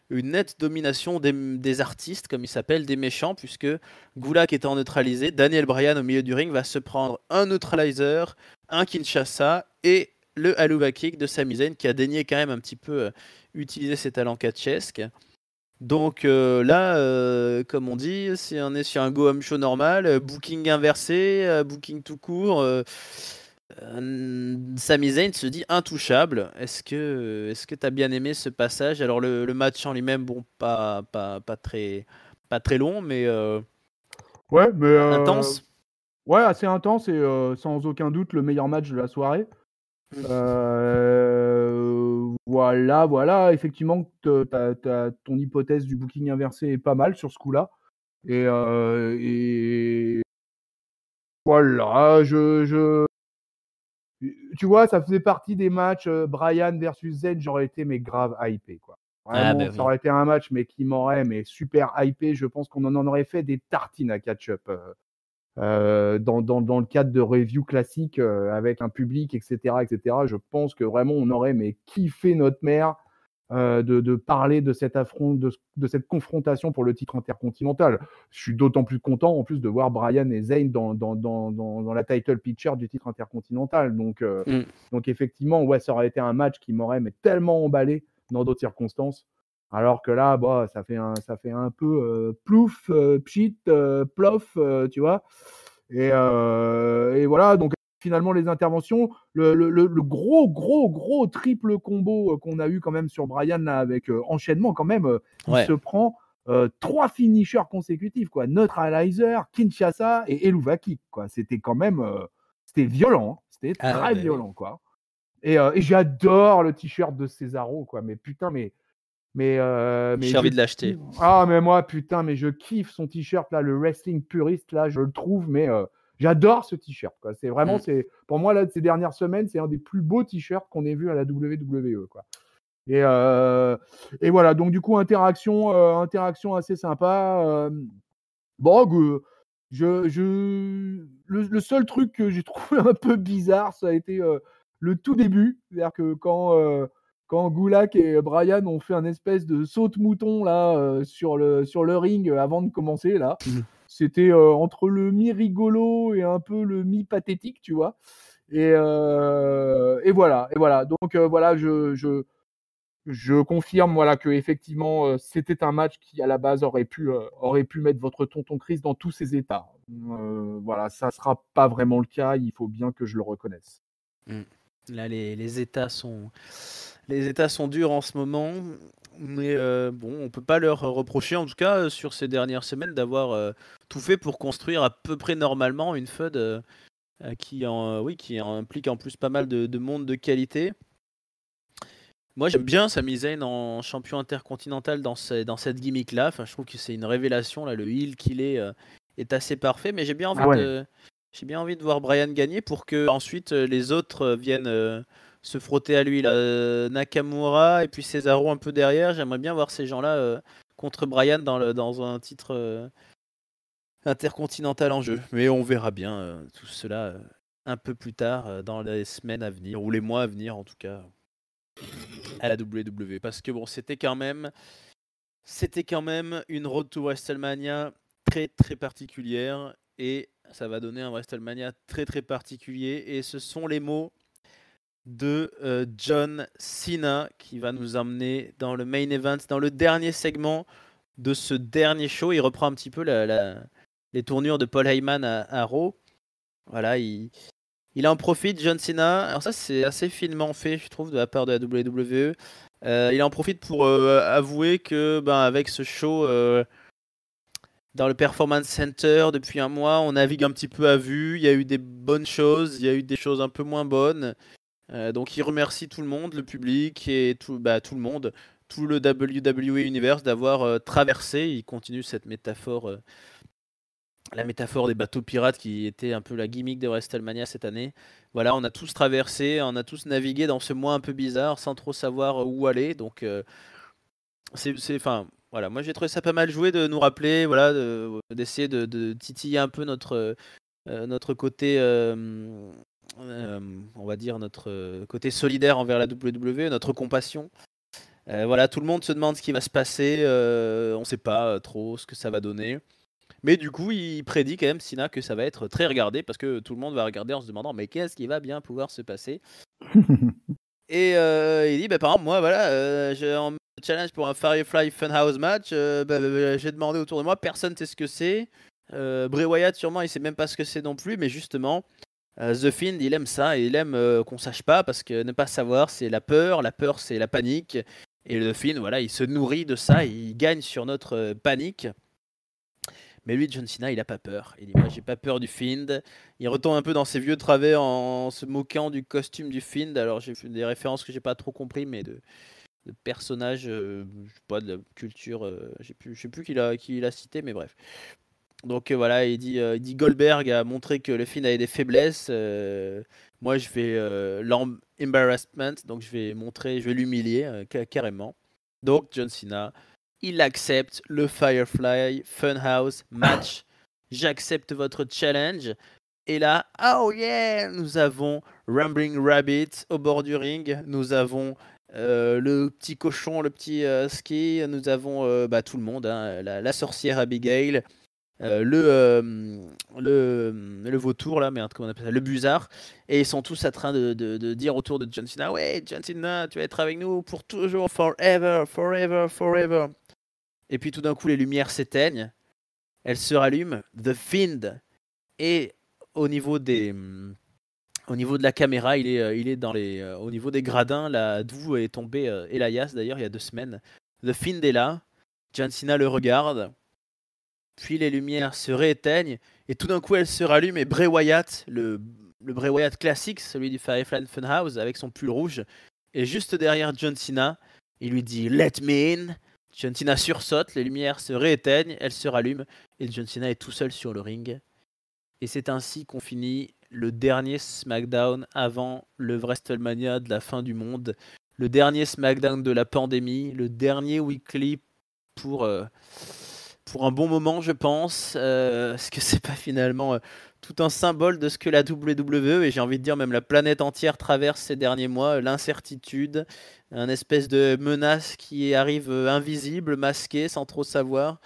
une nette domination des, artistes, comme ils s'appellent, des méchants, puisque Gulak étant neutralisé, Daniel Bryan au milieu du ring va se prendre un neutralizer, un Kinshasa et le Haluva Kick de Sami qui a daigné quand même un petit peu utiliser ses talents catchesques. Donc euh, là, euh, comme on dit, si on est sur un go-home show normal, euh, booking inversé, booking tout court, Sami Zayn se dit intouchable. Est-ce que est-ce que t'as bien aimé ce passage? Alors le, le match en lui-même, bon, pas, pas, pas très pas très long, mais Ouais, mais. intense. Ouais, assez intense et sans aucun doute le meilleur match de la soirée. Mm. Euh, voilà, voilà. Effectivement, t'as- ton hypothèse du booking inversé est pas mal sur ce coup-là. Et, euh, et voilà, je, je, tu vois, ça faisait partie des matchs euh, Brian versus Zen. J'aurais été mais grave hypé, quoi. Vraiment, Ah, bah ça aurait été un match mais qui m'aurait mais super hypé. Je pense qu'on en aurait fait des tartines à catch-up. euh, euh, dans, dans, dans le cadre de review classique euh, avec un public, etc., etc. Je pense que vraiment on aurait mais kiffé notre mère euh, de, de parler de cet affront, de, de cette confrontation pour le titre intercontinental. Je suis d'autant plus content en plus de voir Brian et Zayn dans, dans, dans, la title picture du titre intercontinental. Donc, Mm. donc effectivement, ouais, ça aurait été un match qui m'aurait mais tellement emballé dans d'autres circonstances. Alors que là, bah, ça, fait un, ça fait un peu euh, plouf, euh, pchit, euh, plof, tu vois. Et, et voilà, donc finalement, les interventions, le, le- le- gros, gros, gros triple combo qu'on a eu quand même sur Brian, là, avec enchaînement quand même, il se prend euh, trois finishers consécutifs, quoi. Neutralizer, Kinshasa et Eluva Kick, quoi. C'était quand même, euh, c'était violent, hein. c'était Ah très ouais, violent, quoi. Et, euh, et j'adore le t-shirt de Cesaro, quoi. Mais putain, mais. Mais, euh, mais J'ai envie de l'acheter. ah, mais moi, putain, mais je kiffe son t-shirt, là, le wrestling puriste, là, je le trouve, mais euh, j'adore ce t-shirt, quoi. C'est vraiment, Mm. c'est, pour moi, là, de ces dernières semaines, c'est un des plus beaux t-shirts qu'on ait vu à la WWE, quoi. Et, euh, et voilà, donc du coup, interaction, interaction assez sympa. bon, je, je, le, le seul truc que j'ai trouvé un peu bizarre, ça a été le tout début. C'est-à-dire que quand, quand Gulak et Brian ont fait un espèce de saut de mouton là, euh, sur, le, sur le ring euh, avant de commencer, là, Mhm. c'était euh, entre le mi-rigolo et un peu le mi-pathétique, tu vois. Et, et voilà, et voilà. Donc voilà, je, je, je confirme voilà, que effectivement c'était un match qui à la base aurait pu, aurait pu mettre votre tonton Chris dans tous ses états. Voilà, ça sera pas vraiment le cas, il faut bien que je le reconnaisse. Là, les, les états sont les états sont durs en ce moment. Mais euh, bon, on peut pas leur reprocher, en tout cas euh, sur ces dernières semaines, d'avoir euh, tout fait pour construire à peu près normalement une FUD qui, en, oui, qui implique en plus pas mal de, monde de qualité. Moi, j'aime bien Sami Zayn en champion intercontinental dans, dans cette gimmick-là. Enfin, je trouve que c'est une révélation. Là, le heal qu'il est est assez parfait. Mais j'ai bien envie ah de j'ai bien envie de voir Brian gagner pour que ensuite les autres viennent se frotter à lui. Là. Euh, Nakamura et puis Cesaro un peu derrière. J'aimerais bien voir ces gens-là euh, contre Brian dans, le, dans un titre euh, intercontinental en jeu. Mais on verra bien tout cela un peu plus tard dans les semaines à venir, ou les mois à venir en tout cas, à la WWE. Parce que bon, c'était quand même. C'était quand même une road to WrestleMania très très particulière et ça va donner un WrestleMania très très particulier et ce sont les mots de euh, John Cena qui va nous emmener dans le main event, dans le dernier segment de ce dernier show. Il reprend un petit peu les tournures de Paul Heyman à, Raw. Voilà, il, il en profite, John Cena. Alors ça, c'est assez finement fait, je trouve, de la part de la WWE. Euh, il en profite pour euh, avouer que, ben, avec ce show dans le Performance Center depuis un mois, on navigue un petit peu à vue. Il y a eu des bonnes choses, il y a eu des choses un peu moins bonnes. Euh, donc il remercie tout le monde, le public et tout, bah, tout le monde, tout le WWE Universe d'avoir euh, traversé. Il continue cette métaphore, euh, la métaphore des bateaux pirates qui était un peu la gimmick de WrestleMania cette année. Voilà, on a tous traversé, on a tous navigué dans ce mois un peu bizarre sans trop savoir où aller. Donc c'est, enfin, voilà, moi j'ai trouvé ça pas mal joué de nous rappeler, voilà, d'essayer de, titiller un peu notre notre côté euh, on va dire, notre euh, côté solidaire envers la WWE, notre compassion. Euh, voilà, tout le monde se demande ce qui va se passer. on ne sait pas trop ce que ça va donner. Mais du coup, il prédit quand même, Sina, que ça va être très regardé parce que tout le monde va regarder en se demandant mais qu'est-ce qui va bien pouvoir se passer? Et il dit bah, par exemple, moi, voilà, j'ai un challenge pour un Firefly Funhouse match. Bah, bah, j'ai demandé autour de moi, personne ne sait ce que c'est. Bray Wyatt, sûrement, il sait même pas ce que c'est non plus, mais justement, euh, The Fiend, il aime ça, il aime euh, qu'on sache pas, parce que ne pas savoir, c'est la peur, la peur, c'est la panique. Et The Fiend, voilà, il se nourrit de ça, il gagne sur notre euh, panique. Mais lui, John Cena, il a pas peur. Il dit Moi, j'ai pas peur du Fiend. Il retombe un peu dans ses vieux travers en se moquant du costume du Fiend. Alors, j'ai des références que j'ai pas trop compris, mais de, personnages, pas, de la culture, plus, je sais plus qui l'a, qui l'a cité, mais bref. Donc euh, voilà, il dit, euh, dit, Goldberg a montré que le film avait des faiblesses. Euh, moi, je vais l'embarrassment, donc je vais montrer, je vais l'humilier carrément. Donc John Cena, il accepte le Firefly Funhouse match. J'accepte votre challenge. Et là, oh yeah, nous avons Rambling Rabbit au bord du ring. Nous avons le petit cochon, le petit ski. Nous avons bah, tout le monde, hein, la, la, sorcière Abigail. Euh, le, euh, le, le vautour, là, merde, comment on appelle le busard, et ils sont tous en train de, de, dire autour de John Cena Ouais, John Cena, tu vas être avec nous pour toujours, forever, forever, forever. Et puis tout d'un coup, les lumières s'éteignent, elles se rallument, The Fiend, et au niveau des. Au niveau de la caméra, il est, euh, il est dans les, au niveau des gradins, là, d'où est tombé Elias d'ailleurs il y a deux semaines. The Fiend est là, John Cena le regarde, puis les lumières se rééteignent, et tout d'un coup elles se rallument, et Bray Wyatt, le, Bray Wyatt classique, celui du Firefly Funhouse, avec son pull rouge, est juste derrière John Cena, il lui dit « Let me in !» John Cena sursaute, les lumières se rééteignent, elles se rallument, et John Cena est tout seul sur le ring. Et c'est ainsi qu'on finit le dernier SmackDown avant le WrestleMania de la fin du monde, le dernier SmackDown de la pandémie, le dernier weekly pour... Euh, pour un bon moment, je pense. Euh, est-ce que c'est pas finalement euh, tout un symbole de ce que la WWE et j'ai envie de dire même la planète entière traverse ces derniers mois L'incertitude, un espèce de menace qui arrive euh, invisible, masquée, sans trop savoir.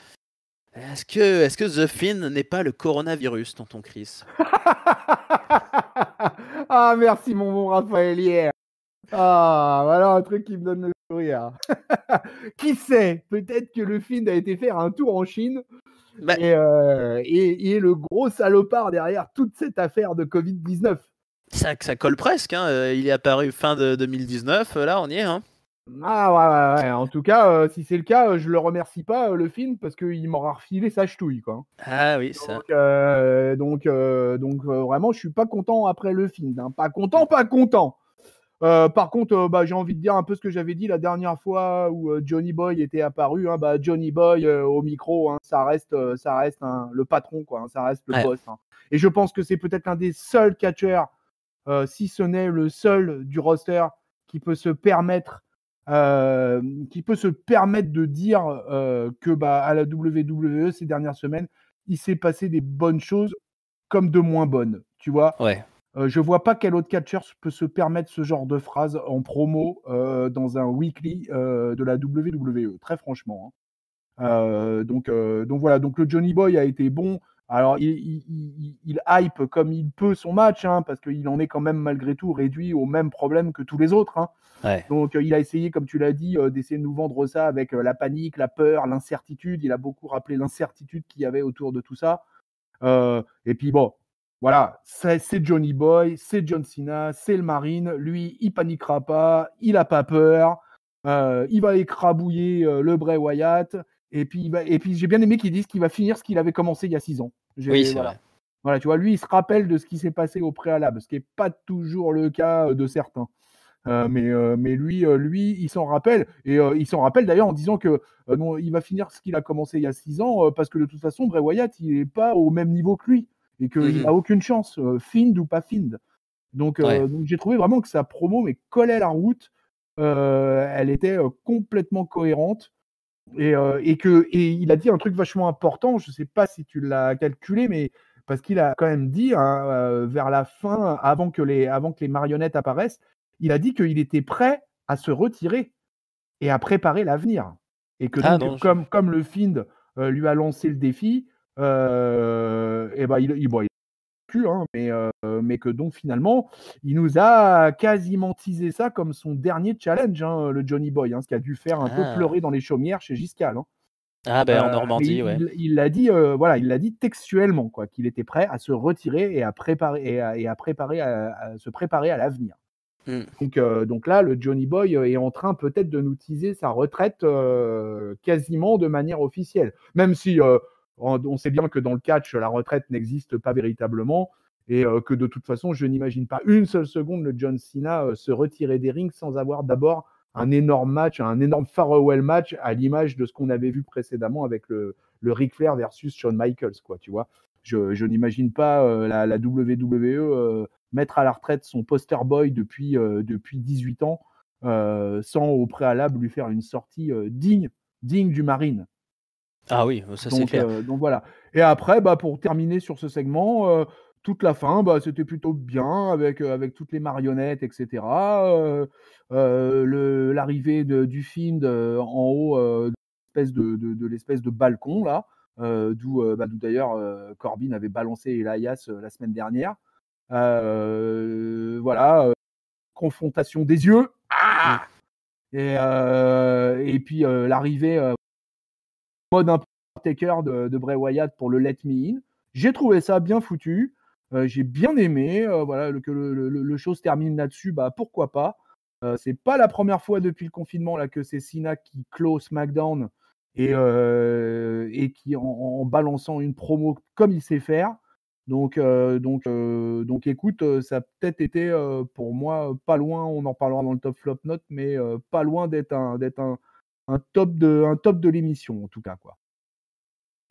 Est-ce que, est que The Fin n'est pas le coronavirus, tonton Chris? Ah, merci, mon bon Raphaël hier. Ah, voilà un truc qui me donne le sourire. qui sait Peut-être que le film a été faire un tour en Chine bah et, euh, et, le gros salopard derrière toute cette affaire de Covid-19. Ça, ça colle presque. Hein. Il est apparu fin de 2019. Là, on y est. Hein. Ah ouais, ouais, ouais, En tout cas, euh, si c'est le cas, euh, je le remercie pas euh, le film parce qu'il m'aura refilé sa ch'touille quoi. Ah oui, ça. Donc, donc, vraiment, je suis pas content après le film. Hein. Pas content, pas content. Par contre, bah, j'ai envie de dire un peu ce que j'avais dit la dernière fois où Johnny Boy était apparu. Hein. bah, Johnny Boy au micro, hein, ça reste, ça reste le patron, quoi. ça reste le boss. Et je pense que c'est peut-être un des seuls catcheurs, si ce n'est le seul du roster, qui peut se permettre euh, qui peut se permettre de dire euh, que bah, à la WWE ces dernières semaines, il s'est passé des bonnes choses comme de moins bonnes. Tu vois ouais. Euh, je vois pas quel autre catcher peut se permettre ce genre de phrase en promo dans un weekly de la WWE, très franchement. Hein. donc, donc voilà, donc le Johnny Boy a été bon. Alors, il, hype comme il peut son match, hein, parce qu'il en est quand même malgré tout réduit au même problème que tous les autres. Hein. Donc, euh, il a essayé, comme tu l'as dit, euh, d'essayer de nous vendre ça avec euh, la panique, la peur, l'incertitude. Il a beaucoup rappelé l'incertitude qu'il y avait autour de tout ça. et puis, bon, voilà, c'est Johnny Boy, c'est John Cena, c'est le Marine. Lui, il paniquera pas, il a pas peur. il va écrabouiller le Bray Wyatt. Et puis, et puis j'ai bien aimé qu'il dise qu'il va finir ce qu'il avait commencé il y a six ans. Oui, c'est voilà. vrai. Voilà, tu vois, lui, il se rappelle de ce qui s'est passé au préalable, ce qui n'est pas toujours le cas de certains. Euh, mais, euh, mais lui, euh, lui, il s'en rappelle. Et il s'en rappelle d'ailleurs en disant que non, il va finir ce qu'il a commencé il y a six ans, parce que de toute façon, Bray Wyatt, il n'est pas au même niveau que lui. Et qu'il n'a mmh aucune chance, Find ou pas Find. Donc, donc j'ai trouvé vraiment que sa promo mais collait la route. elle était complètement cohérente. Et, et, que, et il a dit un truc vachement important, je ne sais pas si tu l'as calculé, mais parce qu'il a quand même dit hein, vers la fin, avant que, les, avant que les marionnettes apparaissent, il a dit qu'il était prêt à se retirer et à préparer l'avenir. Et que ah comme, comme le Find lui a lancé le défi, euh, et ben il, il, bon, plus, hein, mais, mais que donc finalement, il nous a quasiment teasé ça comme son dernier challenge, hein, le Johnny Boy, hein, ce qui a dû faire un peu ah. pleurer dans les chaumières chez Giscal. Ah ben en Normandie, ouais. Il l'a dit, voilà, il l'a dit textuellement, quoi, qu'il était prêt à se retirer et à préparer et à, préparer à se préparer à l'avenir. Mmh. Donc, euh, donc, là, le Johnny Boy euh, est en train peut-être de nous teaser sa retraite euh, quasiment de manière officielle. Même si on, sait bien que dans le catch, la retraite n'existe pas véritablement et que de toute façon, je n'imagine pas une seule seconde le John Cena se retirer des rings sans avoir d'abord un énorme match, un énorme farewell match à l'image de ce qu'on avait vu précédemment avec le, Ric Flair versus Shawn Michaels, quoi, tu vois. Je, n'imagine pas la, la, WWE mettre à la retraite son poster boy depuis, euh, depuis 18 ans euh, sans au préalable lui faire une sortie euh, digne, digne du Marine. Ah oui, ça c'est clair. donc voilà. Et après, bah, pour terminer sur ce segment, toute la fin, bah, c'était plutôt bien avec, avec toutes les marionnettes, etc. L'arrivée du film en haut de, de, l'espèce de balcon là, d'où bah, d'ailleurs Corbin avait balancé Elias la semaine dernière. Euh, voilà, euh, confrontation des yeux. Ah et, euh, et puis l'arrivée mode un taker de, Bray Wyatt pour le Let Me In. J'ai trouvé ça bien foutu. j'ai bien aimé. voilà, que le, le, termine là-dessus, bah pourquoi pas. c'est pas la première fois depuis le confinement là que c'est Cena qui close SmackDown et, et qui en, balançant une promo comme il sait faire. Donc, donc, donc, écoute, ça peut-être été pour moi pas loin. On en parlera dans le top flop note, mais pas loin d'être un, d'être un, un, top de, un top de l'émission en tout cas, quoi.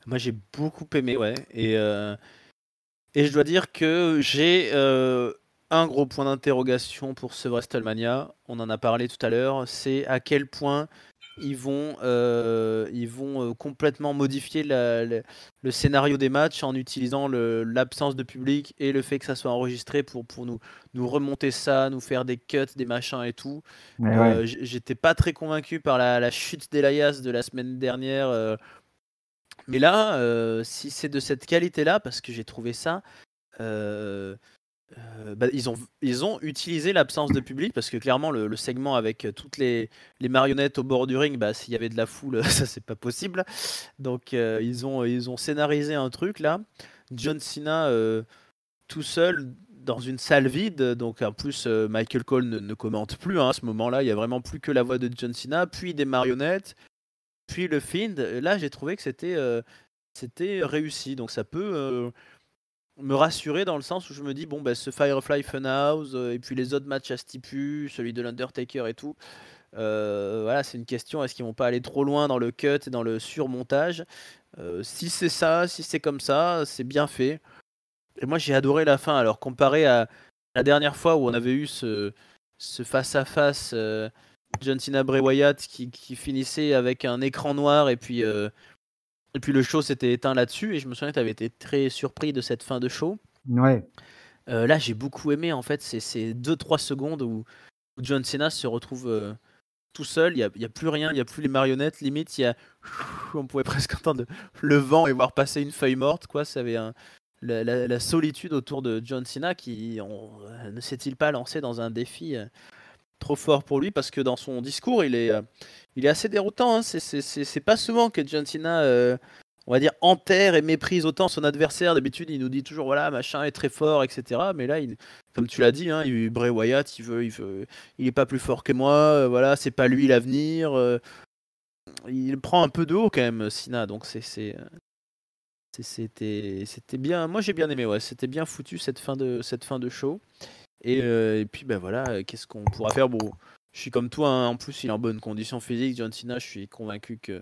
Moi, j'ai beaucoup aimé, ouais, et et je dois dire que j'ai un gros point d'interrogation pour ce WrestleMania. On en a parlé tout à l'heure. C'est à quel point ils vont, euh, ils vont euh, complètement modifier le scénario des matchs en utilisant l'absence de public et le fait que ça soit enregistré pour, pour nous, nous remonter ça, nous faire des cuts, des machins et tout. Euh, j'étais pas très convaincu par la, la chute d'Elias de la semaine dernière. mais là, si c'est de cette qualité-là, parce que j'ai trouvé ça euh, bah, ils, ont, ils ont utilisé l'absence de public parce que clairement le, segment avec toutes les, les, marionnettes au bord du ring, bah, s'il y avait de la foule, ça c'est pas possible. Donc euh, ils, ont, ils ont scénarisé un truc là. John Cena euh, tout seul dans une salle vide. Donc en plus, Michael Cole ne, commente plus hein, à ce moment-là. Il y a vraiment plus que la voix de John Cena, puis des marionnettes, puis le Find. Là, j'ai trouvé que c'était c'était réussi. Donc ça peut me rassurer dans le sens où je me dis bon bah ce Firefly Funhouse et puis les autres matchs à Stipu, celui de l'Undertaker et tout. voilà, c'est une question est-ce qu'ils vont pas aller trop loin dans le cut et dans le surmontage? Si c'est ça, si c'est comme ça, c'est bien fait. Et moi, j'ai adoré la fin. Alors, comparé à la dernière fois où on avait eu ce, ce face-à-face euh, John Cena Bray Wyatt qui, finissait avec un écran noir et puis, euh, et puis le show s'était éteint là-dessus. Et je me souviens que tu avais été très surpris de cette fin de show. Ouais. Euh, là, j'ai beaucoup aimé en fait ces 2-3 secondes où, John Cena se retrouve tout seul. Il n'y a, y a, plus rien, il n'y a plus les marionnettes. Limite, il y a, on pouvait presque entendre le vent et voir passer une feuille morte. Quoi. Ça avait un, la, solitude autour de John Cena qui ne s'est-il pas lancé dans un défi euh, trop fort pour lui parce que dans son discours il est, euh, il est assez déroutant. Hein. C'est pas souvent que euh, on va dire, enterre et méprise autant son adversaire. D'habitude il nous dit toujours voilà machin est très fort etc. Mais là comme tu l'as dit, hein, il, Bray Wyatt il veut, il veut, il est pas plus fort que moi. voilà c'est pas lui l'avenir. il prend un peu de haut quand même Cena donc c'est c'était c'était bien. Moi j'ai bien aimé. Ouais, c'était bien foutu cette fin de cette fin de show. Et, euh, puis ben voilà, qu'est-ce qu'on pourra faire? Bon, je suis comme toi. Hein, en plus, il est en bonne condition physique. John Cena, je suis convaincu que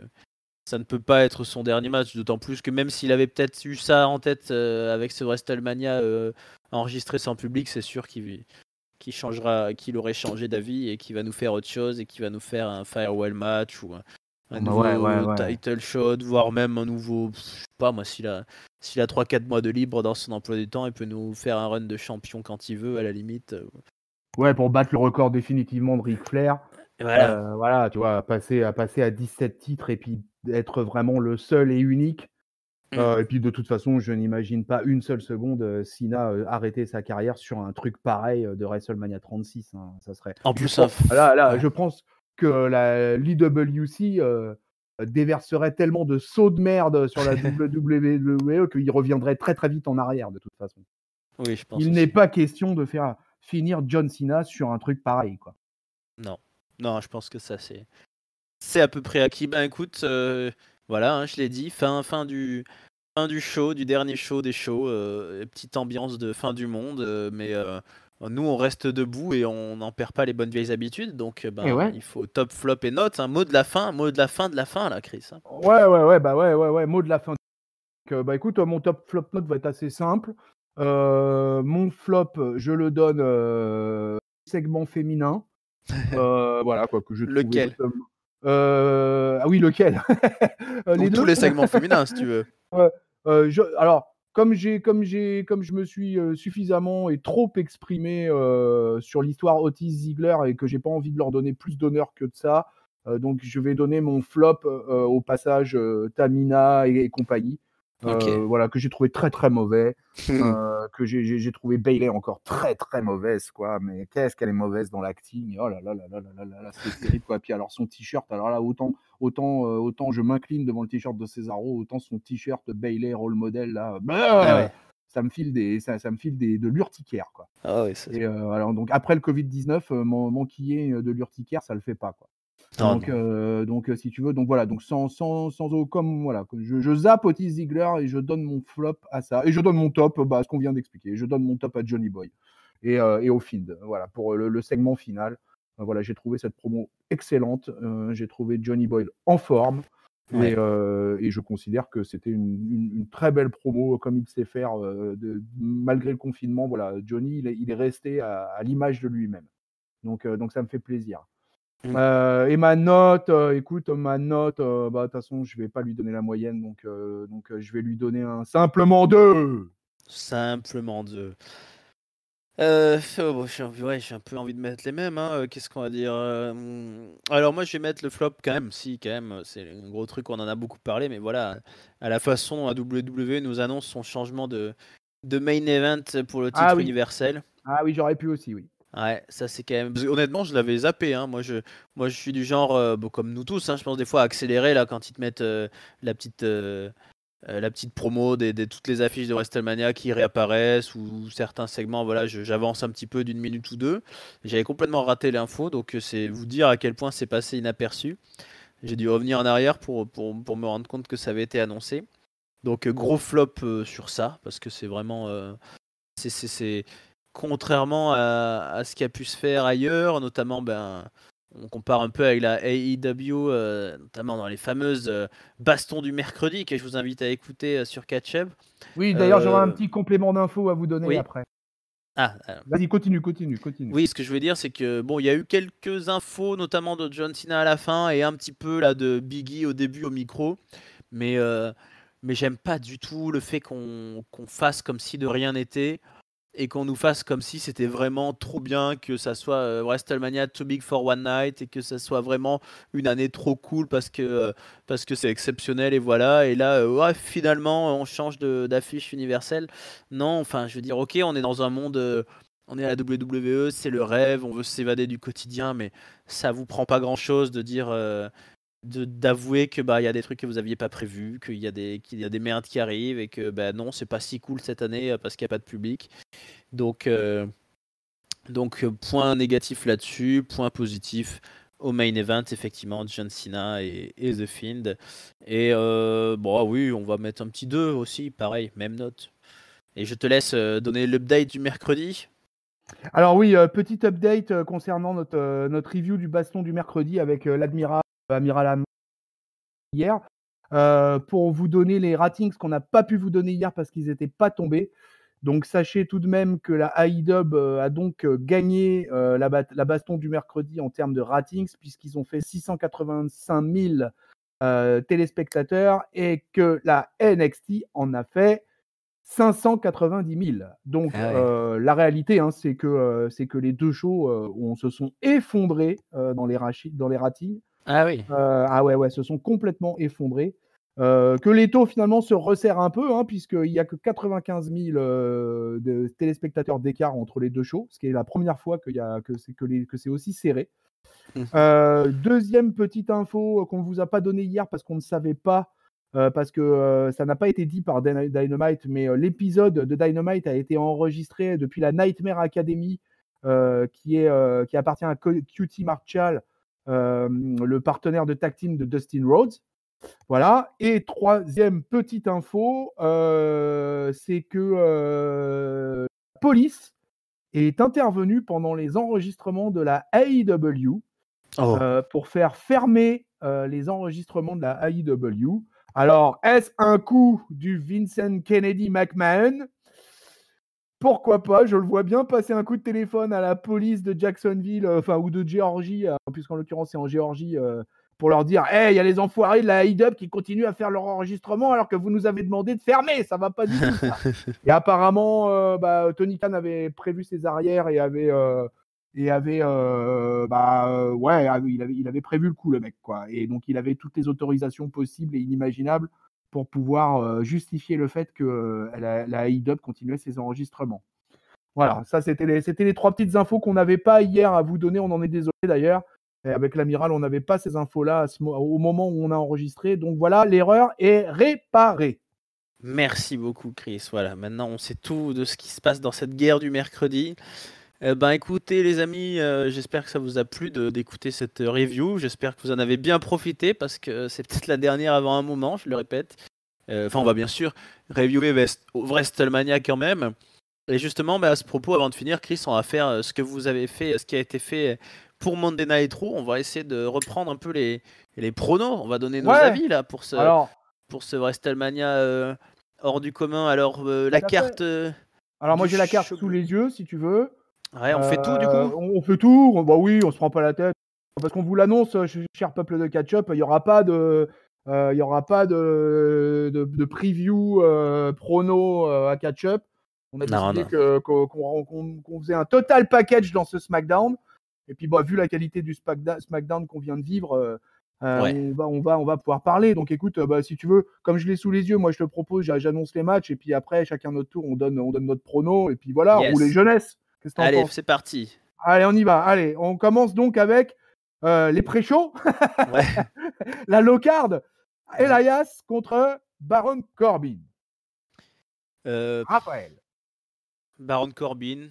ça ne peut pas être son dernier match. D'autant plus que même s'il avait peut-être eu ça en tête euh, avec ce WrestleMania euh, enregistré sans public, c'est sûr qu'il changera, qu'il aurait changé d'avis et qu'il va nous faire autre chose et qu'il va nous faire un farewell match ou un bah nouveau title shot, voire même un nouveau. Je sais pas moi, s'il a, s'il a 3-4 mois de libre dans son emploi du temps, il peut nous faire un run de champion quand il veut, à la limite. Euh. Ouais, pour battre le record définitivement de Ric Flair. Voilà. Euh, voilà, tu vois, passer, à passer à 17 titres et puis être vraiment le seul et unique. Mm. Euh, et puis de toute façon, je n'imagine pas une seule seconde Sina arrêter sa carrière sur un truc pareil de WrestleMania 36. Hein. Ça serait. En plus, là, là, je pense, que la l'IWC euh, déverserait tellement de sauts de merde sur la WWE qu'il reviendrait très très vite en arrière de toute façon. Oui, je pense. Il n'est pas question de faire finir John Cena sur un truc pareil, quoi. Non, non, je pense que ça c'est c'est à peu près acquis. Ben écoute, euh, voilà, hein, je l'ai dit, fin fin du fin du show, du dernier show des shows, euh, petite ambiance de fin du monde, mais nous, on reste debout et on n'en perd pas les bonnes vieilles habitudes. Donc, ben, il faut top, flop et note. Un mot de la fin, mot de la fin de la fin, là, Chris. Hein. Ouais, ouais, ouais, bah ouais, ouais, ouais, mot de la fin. Donc, bah écoute, mon top, flop, note va être assez simple. Euh, mon flop, je le donne euh, segment féminin. Euh, voilà, quoi, que je Lequel? Ah oui, lequel? Les Tous les segments féminins, si tu veux. je... Alors, comme j'ai comme j'ai comme je me suis suffisamment et trop exprimé sur l'histoire Otis Ziegler et que j'ai pas envie de leur donner plus d'honneur que de ça, donc je vais donner mon flop au passage Tamina et compagnie. Euh, voilà, que j'ai trouvé très très mauvais, euh, que j'ai trouvé Bailey encore très très mauvaise, quoi. Mais qu'est-ce qu'elle est mauvaise dans l'acting, oh là là là là là là là, c'est terrible, quoi. Puis alors son t-shirt, alors là, autant, autant, euh, autant je m'incline devant le t-shirt de Cesaro, autant son t-shirt Bailey role model, là, bah, ça me file des, ça, ça me file des, de l'urticaire, quoi. Ah oui, Et alors, donc après le Covid-19, manquiller de l'urticaire, ça le fait pas, quoi. Donc, euh, donc euh, si tu veux, donc voilà, donc sans, sans, sans comme voilà, je, je zappe Otis Ziegler et je donne mon flop à ça, et je donne mon top, bah, ce qu'on vient d'expliquer, je donne mon top à Johnny Boy et, euh, et au Find, voilà, pour le, segment final. voilà, j'ai trouvé cette promo excellente, j'ai trouvé Johnny Boy en forme. Et, et, je considère que c'était une, une, très belle promo comme il sait faire de, malgré le confinement. Voilà, Johnny, il est, il est resté à, à l'image de lui-même. Donc, donc ça me fait plaisir. Mmh. Euh, et ma note, euh, écoute, ma note, euh, bah, de toute façon, je vais pas lui donner la moyenne, donc, donc je vais lui donner un simplement 2. Simplement 2. Euh, oh, j'ai un peu envie de mettre les mêmes. Hein, qu'est-ce qu'on va dire Alors moi, je vais mettre le flop quand même. Si, quand même, c'est un gros truc. On en a beaucoup parlé, mais voilà, à la façon dont WWE nous annonce son changement de, de main event pour le ah titre universel. Ah oui, j'aurais pu aussi, oui. Ouais, ça c'est quand même. honnêtement, je l'avais zappé. Hein. Moi, je, moi, je suis du genre, euh, comme nous tous, hein, je pense des fois accélérer là quand ils te mettent euh, la petite, euh, la petite promo des, toutes les affiches de WrestleMania qui réapparaissent ou, certains segments. Voilà, j'avance un petit peu d'une minute ou deux. J'avais complètement raté l'info, donc c'est vous dire à quel point c'est passé inaperçu. J'ai dû revenir en arrière pour, pour, pour, me rendre compte que ça avait été annoncé. Donc gros flop sur ça, parce que c'est vraiment... c'est contrairement à, à, ce qui a pu se faire ailleurs, notamment ben, on compare un peu avec la AEW, euh, notamment dans les fameuses euh, bastons du mercredi que je vous invite à écouter euh, sur Catchup. Oui, d'ailleurs, j'aurai un petit complément d'infos à vous donner après. Ah, vas-y, continue, continue, continue. Oui, ce que je veux dire, c'est que bon, il y a eu quelques infos, notamment de John Cena à la fin et un petit peu là de Biggie au début au micro, mais mais j'aime pas du tout le fait qu'on fasse comme si de rien n'était et qu'on nous fasse comme si c'était vraiment trop bien que ça soit euh, WrestleMania Too Big for One Night et que ça soit vraiment une année trop cool parce que euh, c'est exceptionnel et voilà. Et là euh, finalement on change d'affiche universelle. Non enfin je veux dire ok on est dans un monde on est à la WWE c'est le rêve on veut s'évader du quotidien mais ça vous prend pas grand chose de dire d'avouer que bah il y a des trucs que vous aviez pas prévus, qu'il y a des qu'il y a des merdes qui arrivent et que bah non c'est pas si cool cette année euh, parce qu'il n'y a pas de public. Donc euh, euh, point négatif là-dessus, point positif au main event effectivement John Cena et, The Fiend et bon ah oui on va mettre un petit 2 aussi pareil même note. Et je te laisse donner l'update du mercredi. Alors oui, petit update concernant notre, notre review du baston du mercredi avec l'admiral Amiral hier. Euh, pour vous donner les ratings qu'on n'a pas pu vous donner hier parce qu'ils n'étaient pas tombés. Donc sachez tout de même que la AIDub euh, a donc euh, gagné la, baston du mercredi en termes de ratings puisqu'ils ont fait 685 000 téléspectateurs et que la NXT en a fait 590 000. Donc ah la réalité, hein, c'est que, que les deux shows on se sont effondrés dans, les dans les ratings. Ah oui. Euh, ah ouais, ouais, se sont complètement effondrés. Euh, que les taux finalement se resserrent un peu, hein, puisqu'il n'y a que 95 000 euh, de téléspectateurs d'écart entre les deux shows, ce qui est la première fois que, que c'est que, que aussi serré. Mmh. deuxième petite info qu'on ne vous a pas donnée hier parce qu'on ne savait pas, parce que ça n'a pas été dit par Dynamite, mais l'épisode de Dynamite a été enregistré depuis la Nightmare Academy, qui, est, qui appartient à QT Marshall, euh, le partenaire de tag team de Dustin Rhodes. Voilà. Et troisième petite info, euh, c'est que euh, la police est intervenue pendant les enregistrements de la AEW oh. pour faire fermer les enregistrements de la AEW. Alors, est-ce un coup du Vincent Kennedy McMahon? Pourquoi pas Je le vois bien passer un coup de téléphone à la police de Jacksonville, euh, enfin, ou de Géorgie, euh, puisqu'en l'occurrence c'est en Géorgie, euh, pour leur dire Hey, il y a les enfoirés de la IDUB qui continuent à faire leur enregistrement alors que vous nous avez demandé de fermer, ça va pas du tout. et apparemment, bah, Tony Khan avait prévu ses arrières et avait. et avait bah ouais il avait, il avait prévu le coup le mec quoi et donc il avait toutes les autorisations possibles et inimaginables pour pouvoir justifier le fait que la, la continuait ses enregistrements. Voilà, ça c'était les, les trois petites infos qu'on n'avait pas hier à vous donner. On en est désolé d'ailleurs. Avec l'amiral, on n'avait pas ces infos-là au moment où on a enregistré. Donc voilà, l'erreur est réparée. Merci beaucoup, Chris. Voilà, maintenant on sait tout de ce qui se passe dans cette guerre du mercredi. Eh ben écoutez les amis, j'espère que ça vous a plu d'écouter cette review. J'espère que vous en avez bien profité parce que c'est peut-être la dernière avant un moment, je le répète. Enfin, on va bien sûr reviewer WrestleMania quand même. Et justement, bah, à ce propos, avant de finir, Chris, on va faire ce que vous avez fait, ce qui a été fait pour Monday Night Raw. On va essayer de reprendre un peu les, les pronos. On va donner nos avis là pour ce, pour ce WrestleMania hors du commun. Alors, la carte. Alors, moi j'ai la carte sous les yeux si tu veux. Ouais, on fait tout du coup? Euh, on, fait tout, bah oui, on se prend pas la tête. Parce qu'on vous l'annonce, euh, cher peuple de catch-up, il n'y aura pas de. Euh, il y aura pas de, de, preview prono à catch-up. On a décidé qu'on faisait un total package dans ce SmackDown. Et puis, bah, vu la qualité du SmackDown qu'on vient de vivre, on, va, on, va, on va pouvoir parler. Donc, écoute, bah, si tu veux, comme je l'ai sous les yeux, moi, je te propose, j'annonce les matchs. Et puis après, chacun notre tour, on donne, on donne notre prono. Et puis voilà, yes. les jeunesses. Allez, c'est parti. Allez, on y va. Allez, on commence donc avec euh, les pré-shows. la low card. Elias contre Baron Corbin Euh, Raphaël. Baron Corbin.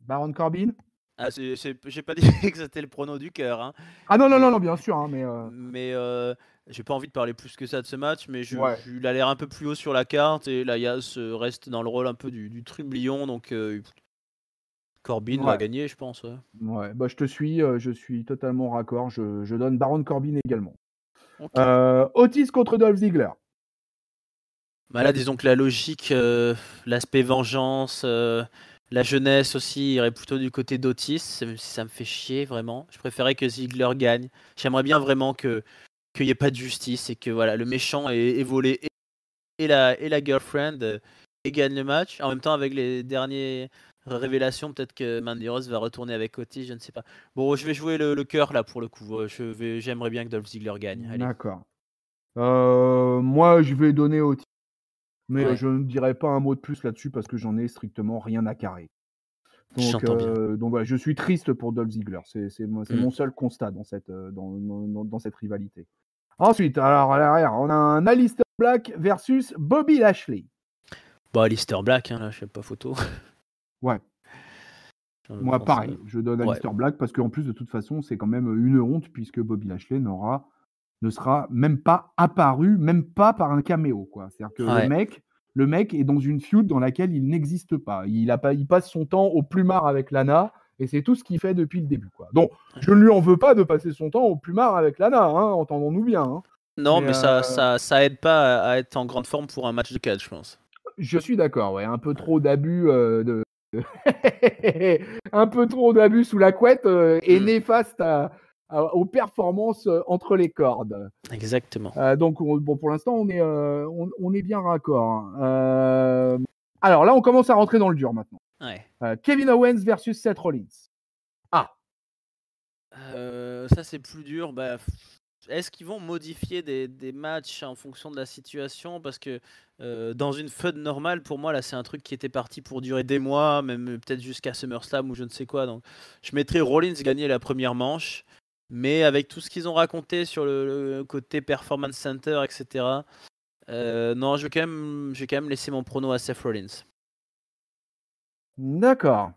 Baron Corbin Ah, j'ai pas dit que c'était le prono du cœur, hein. Ah non, non, non, non, bien sûr, hein, mais euh, mais euh, j'ai pas envie de parler plus que ça de ce match, mais je, Ouais. je- il a l'air un peu plus haut sur la carte et Laias euh, reste dans le rôle un peu du, du trublion, donc euh, Corbin va gagner, je pense. ouais. ouais, bah, je te suis, euh, je suis totalement raccord. Je, je donne Baron Corbin également. Ok. Euh, Otis contre Dolph Ziggler. Bah là, disons que la logique, l'aspect vengeance, la jeunesse aussi irait plutôt du côté d'Otis, même si ça me fait chier vraiment. Je préférais que Ziggler gagne. J'aimerais bien vraiment que qu'il n'y ait pas de justice et que voilà, le méchant ait volé et, et la, et la girlfriend euh, et gagne le match. En même temps, avec les dernières révélations, peut-être que Mandy Rose va retourner avec Otis, je ne sais pas. Bon, je vais jouer le, le cœur là pour le coup. Je vais, j'aimerais bien que Dolph Ziggler gagne. D'accord. Euh, moi, je vais donner Otis. Mais euh, Ouais. je ne dirai pas un mot de plus là-dessus parce que j'en ai strictement rien à carrer. Donc, euh, donc voilà, je suis triste pour Dolph Ziggler. C'est c'est c'est Mm. mon seul constat dans cette, euh, dans- dans cette rivalité. Ensuite, alors à l'arrière, on a un Alistair Black versus Bobby Lashley. Bon, Alistair Black, hein, là, je sais pas photo. Ouais. Moi, pareil, je donne ouais. Alistair Black parce qu'en plus, de toute façon, c'est quand même une honte puisque Bobby Lashley n'aura, ne sera même pas apparu, même pas par un caméo. quoi. C'est-à-dire que Ouais. le, mec, le mec est dans une feud dans laquelle il n'existe pas. Il, a pas. il passe son temps au plumard avec Lana et c'est tout ce qu'il fait depuis le début. Quoi. Donc, je ne lui en veux pas de passer son temps au plumard avec Lana, hein, entendons-nous bien. hein. Non, Mais, mais, ça, euh, ça, ça aide pas à, être en grande forme pour un match de catch, je pense. Je suis d'accord, ouais, un peu trop d'abus euh, de. un peu trop d'abus sous la couette euh, est Mm. néfaste à- à- aux performances euh, entre les cordes. Exactement. Euh, donc, on- bon, pour l'instant, on est, on, on est bien raccord. hein. Alors là, on commence à rentrer dans le dur maintenant. Ouais. Euh, Kevin Owens versus Seth Rollins. Euh, ça, c'est plus dur. Bah, Est-ce qu'ils vont modifier des, des matchs en fonction de la situation? Parce que euh, dans une feud normale, pour moi, là, c'est un truc qui était parti pour durer des mois, même peut-être jusqu'à SummerSlam ou je ne sais quoi. Donc, je mettrais Rollins gagner la première manche. Mais avec tout ce qu'ils ont raconté sur le, le côté Performance Center, etc., euh, non, je vais, quand même, je vais quand même laisser mon prono à Seth Rollins. D'accord.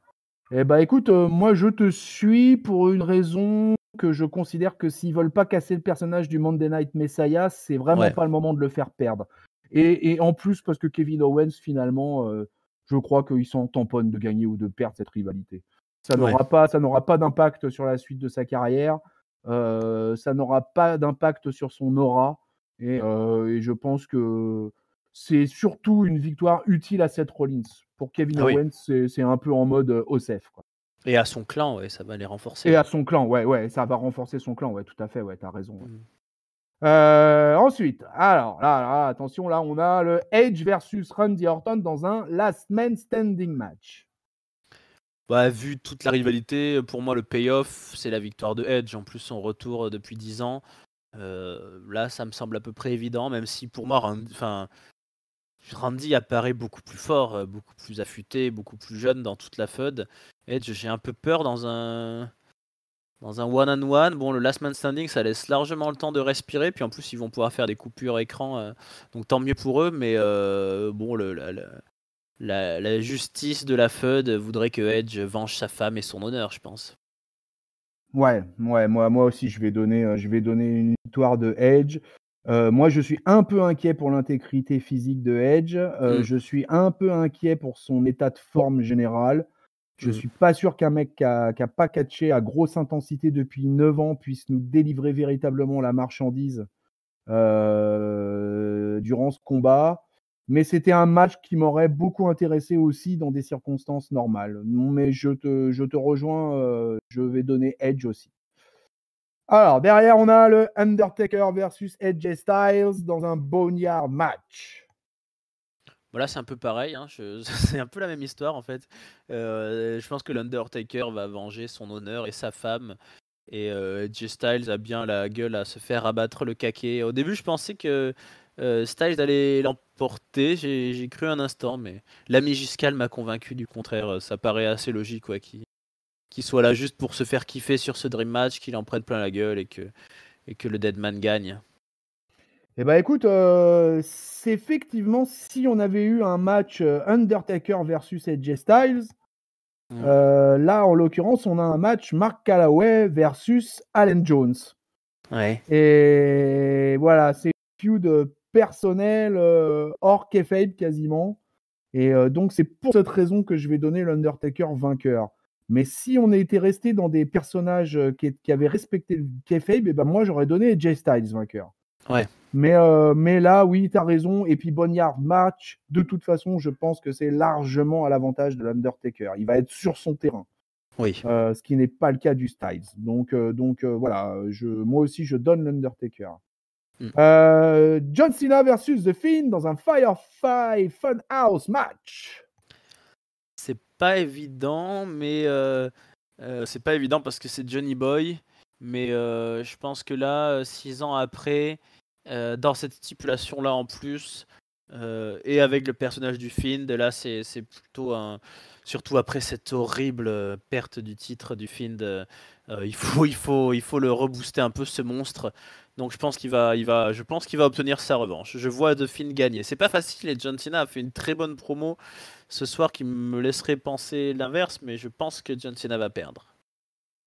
Eh ben, écoute, euh, moi, je te suis pour une raison que je considère que s'ils veulent pas casser le personnage du Monday Night Messiah, c'est vraiment Ouais. pas le moment de le faire perdre. Et, et en plus, parce que Kevin Owens, finalement, euh, je crois qu'il s'en tamponne de gagner ou de perdre cette rivalité. Ça Ouais. n'aura pas, ça n'aura pas d'impact sur la suite de sa carrière. euh, ça n'aura pas d'impact sur son aura. Et, et je pense que c'est surtout une victoire utile à Seth Rollins. Pour Kevin Ah. Owens, c'est c'est un peu en mode euh, Osef. Quoi. Et à son clan, ouais, ça va les renforcer. Et à son clan, ouais, ouais, ça va renforcer son clan, ouais, tout à fait, ouais, t'as raison. ouais. Mm. Euh, ensuite, alors là, là, attention, là, on a le Edge versus Randy Orton dans un Last Man Standing match. Bah, vu toute la rivalité, pour moi, le payoff, c'est la victoire de Edge. En plus, son retour euh, depuis 10 ans. Euh, là, ça me semble à peu près évident, même si pour moi, Randy, enfin, Randy apparaît beaucoup plus fort, euh, beaucoup plus affûté, beaucoup plus jeune dans toute la FUD. Edge, j'ai un peu peur dans un dans un one-on-one. Bon, le last man standing, ça laisse largement le temps de respirer. Puis en plus, ils vont pouvoir faire des coupures écran. euh, donc tant mieux pour eux. Mais euh, bon, la, justice de la FUD voudrait que Edge venge sa femme et son honneur, je pense. Ouais, moi, moi aussi, je vais donner, je vais donner une victoire de Edge. Euh, moi, je suis un peu inquiet pour l'intégrité physique de Edge. Euh, Mm. Je suis un peu inquiet pour son état de forme général. Je Mm. suis pas sûr qu'un mec qui a, qui a pas catché à grosse intensité depuis 9 ans puisse nous délivrer véritablement la marchandise euh, durant ce combat. Mais c'était un match qui m'aurait beaucoup intéressé aussi dans des circonstances normales. Mais je te, je te rejoins, je vais donner Edge aussi. Alors, derrière, on a le Undertaker versus Edge Styles dans un Boneyard match. Voilà, c'est un peu pareil. hein, C'est un peu la même histoire en fait. Euh, je pense que l'Undertaker va venger son honneur et sa femme. Et euh, Edge Styles a bien la gueule à se faire abattre le caquet. Au début, je pensais que euh, Styles allait l'emporter. J'ai cru un instant, mais l'ami Giscal m'a convaincu du contraire. Ça paraît assez logique quoi, qu'il soit là juste pour se faire kiffer sur ce Dream Match, qu'il en prenne plein la gueule et que, et que le Deadman gagne. Eh ben écoute, euh, c'est effectivement si on avait eu un match euh, Undertaker versus AJ Styles, Mm. euh, là en l'occurrence on a un match Mark Calloway versus Allen Jones. Ouais. Et voilà, c'est une feud personnel euh, hors kayfabe quasiment. Et donc c'est pour cette raison que je vais donner l'Undertaker vainqueur. Mais si on était resté dans des personnages euh, qui, qui avaient respecté le kayfabe, eh ben moi j'aurais donné Jay Styles vainqueur. Ouais. Mais, euh, mais là, oui, tu as raison. Et puis Boneyard match, de toute façon, je pense que c'est largement à l'avantage de l'Undertaker. Il va être sur son terrain. Oui. Euh, ce qui n'est pas le cas du Styles. Donc, euh, donc voilà, je, moi aussi je donne l'Undertaker. Mm. John Cena versus The Fiend dans un Firefly Funhouse match. C'est pas évident, mais euh, euh, c'est pas évident parce que c'est Johnny Boy. Mais euh, je pense que là, six ans après, dans cette stipulation-là en plus, et avec le personnage du Find, là, c'est plutôt un. Surtout après cette horrible perte du titre du Find, euh, euh, il, faut, il, faut, il faut le rebooster un peu ce monstre. Donc je pense qu'il va, il va, je va obtenir sa revanche. Je vois The Find gagner. C'est pas facile et John Cena a fait une très bonne promo ce soir qui me laisserait penser l'inverse, mais je pense que John Cena va perdre.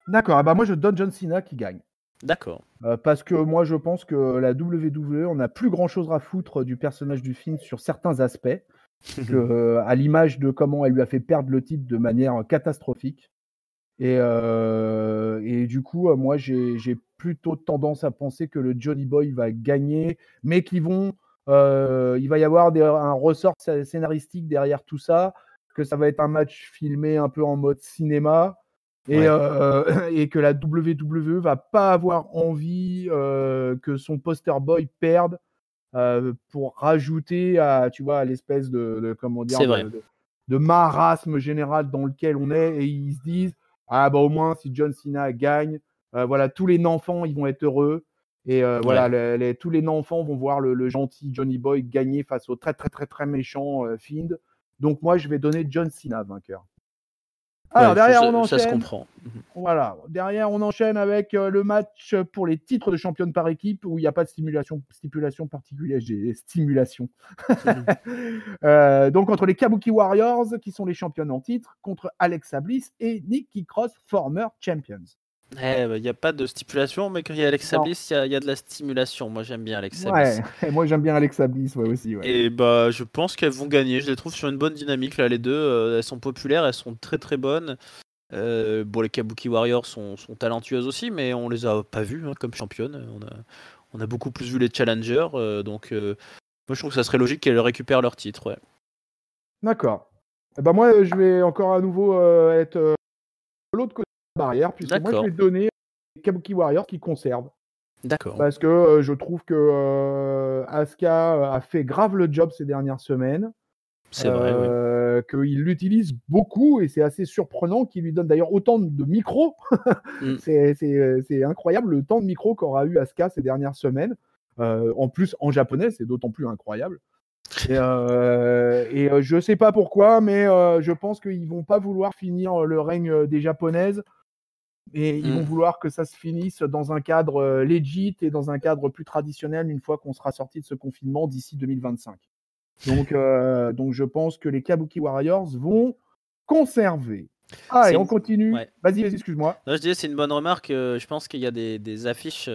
D'accord, eh ben moi je donne John Cena qui gagne. D'accord. Euh, parce que moi je pense que la WWE, on n'a plus grand chose à foutre du personnage du film sur certains aspects. que, euh, à l'image de comment elle lui a fait perdre le titre de manière catastrophique. Et, euh, et du coup, moi, j'ai j'ai plutôt tendance à penser que le Johnny Boy va gagner, mais qu'ils vont, euh, il va y avoir des- un ressort sc- scénaristique derrière tout ça, que ça va être un match filmé un peu en mode cinéma. Et, Ouais. euh, et que la WWE va pas avoir envie euh, que son poster boy perde pour rajouter à, tu vois, à l'espèce de, de- comment dire, de, vrai. de- de marasme général dans lequel on est, et ils se disent, ah bah au moins si John Cena gagne, voilà, tous les enfants ils vont être heureux, et euh, voilà, les- les- tous les enfants vont voir le, le gentil Johnny Boy gagner face au très très très très méchant euh, Fiend. Donc moi je vais donner John Cena vainqueur. Alors Ouais, derrière ça, on ça se enchaîne. comprend. Voilà. Derrière, on enchaîne avec euh, le match pour les titres de championne par équipe où il n'y a pas de stimulation, stipulation particulière. J'ai stimulation. Euh, donc, entre les Kabuki Warriors, qui sont les championnes en titre, contre Alexa Bliss et Nikki Cross, former champions. Il n'y a pas de stipulation, mais quand il y a Alexa. Bliss, il y, a- il y a de la stimulation. Moi, j'aime bien Alexa Ouais, Bliss. et moi j'aime bien Alexa Bliss ouais, aussi. Ouais. Et bah, je pense qu'elles vont gagner. Je les trouve sur une bonne dynamique là, les deux. Euh, elles sont populaires, elles sont très très bonnes. Euh, bon, les Kabuki Warriors sont, sont talentueuses aussi, mais on les a pas vues hein, comme championnes. On a, on a beaucoup plus vu les challengers, euh, donc moi je trouve que ça serait logique qu'elles récupèrent leur titre. Ouais. D'accord. Eh ben moi, je vais encore à nouveau être de l'autre côté barrière, puisque moi je vais donner les Kabuki Warriors qui conservent. D'accord. Parce que euh, je trouve que euh, Asuka a fait grave le job ces dernières semaines. C'est vrai. ouais. euh, Qu'il l'utilise beaucoup et c'est assez surprenant qu'il lui donne d'ailleurs autant de micros. Mm. c'est, c'est- c'est incroyable le temps de micro qu'aura eu Asuka ces dernières semaines. Euh, en plus, en japonais, c'est d'autant plus incroyable. Et, euh, et, euh, je sais pas pourquoi, mais euh, je pense qu'ils vont pas vouloir finir le règne euh, des japonaises. Et ils Mm. vont vouloir que ça se finisse dans un cadre euh, legit et dans un cadre plus traditionnel une fois qu'on sera sorti de ce confinement d'ici 2025. Donc, euh, donc je pense que les Kabuki Warriors vont conserver. Ah, et on une- continue. ouais. Vas-y, vas-y, excuse-moi. Je disais, c'est une bonne remarque. euh, je pense qu'il y a des, des affiches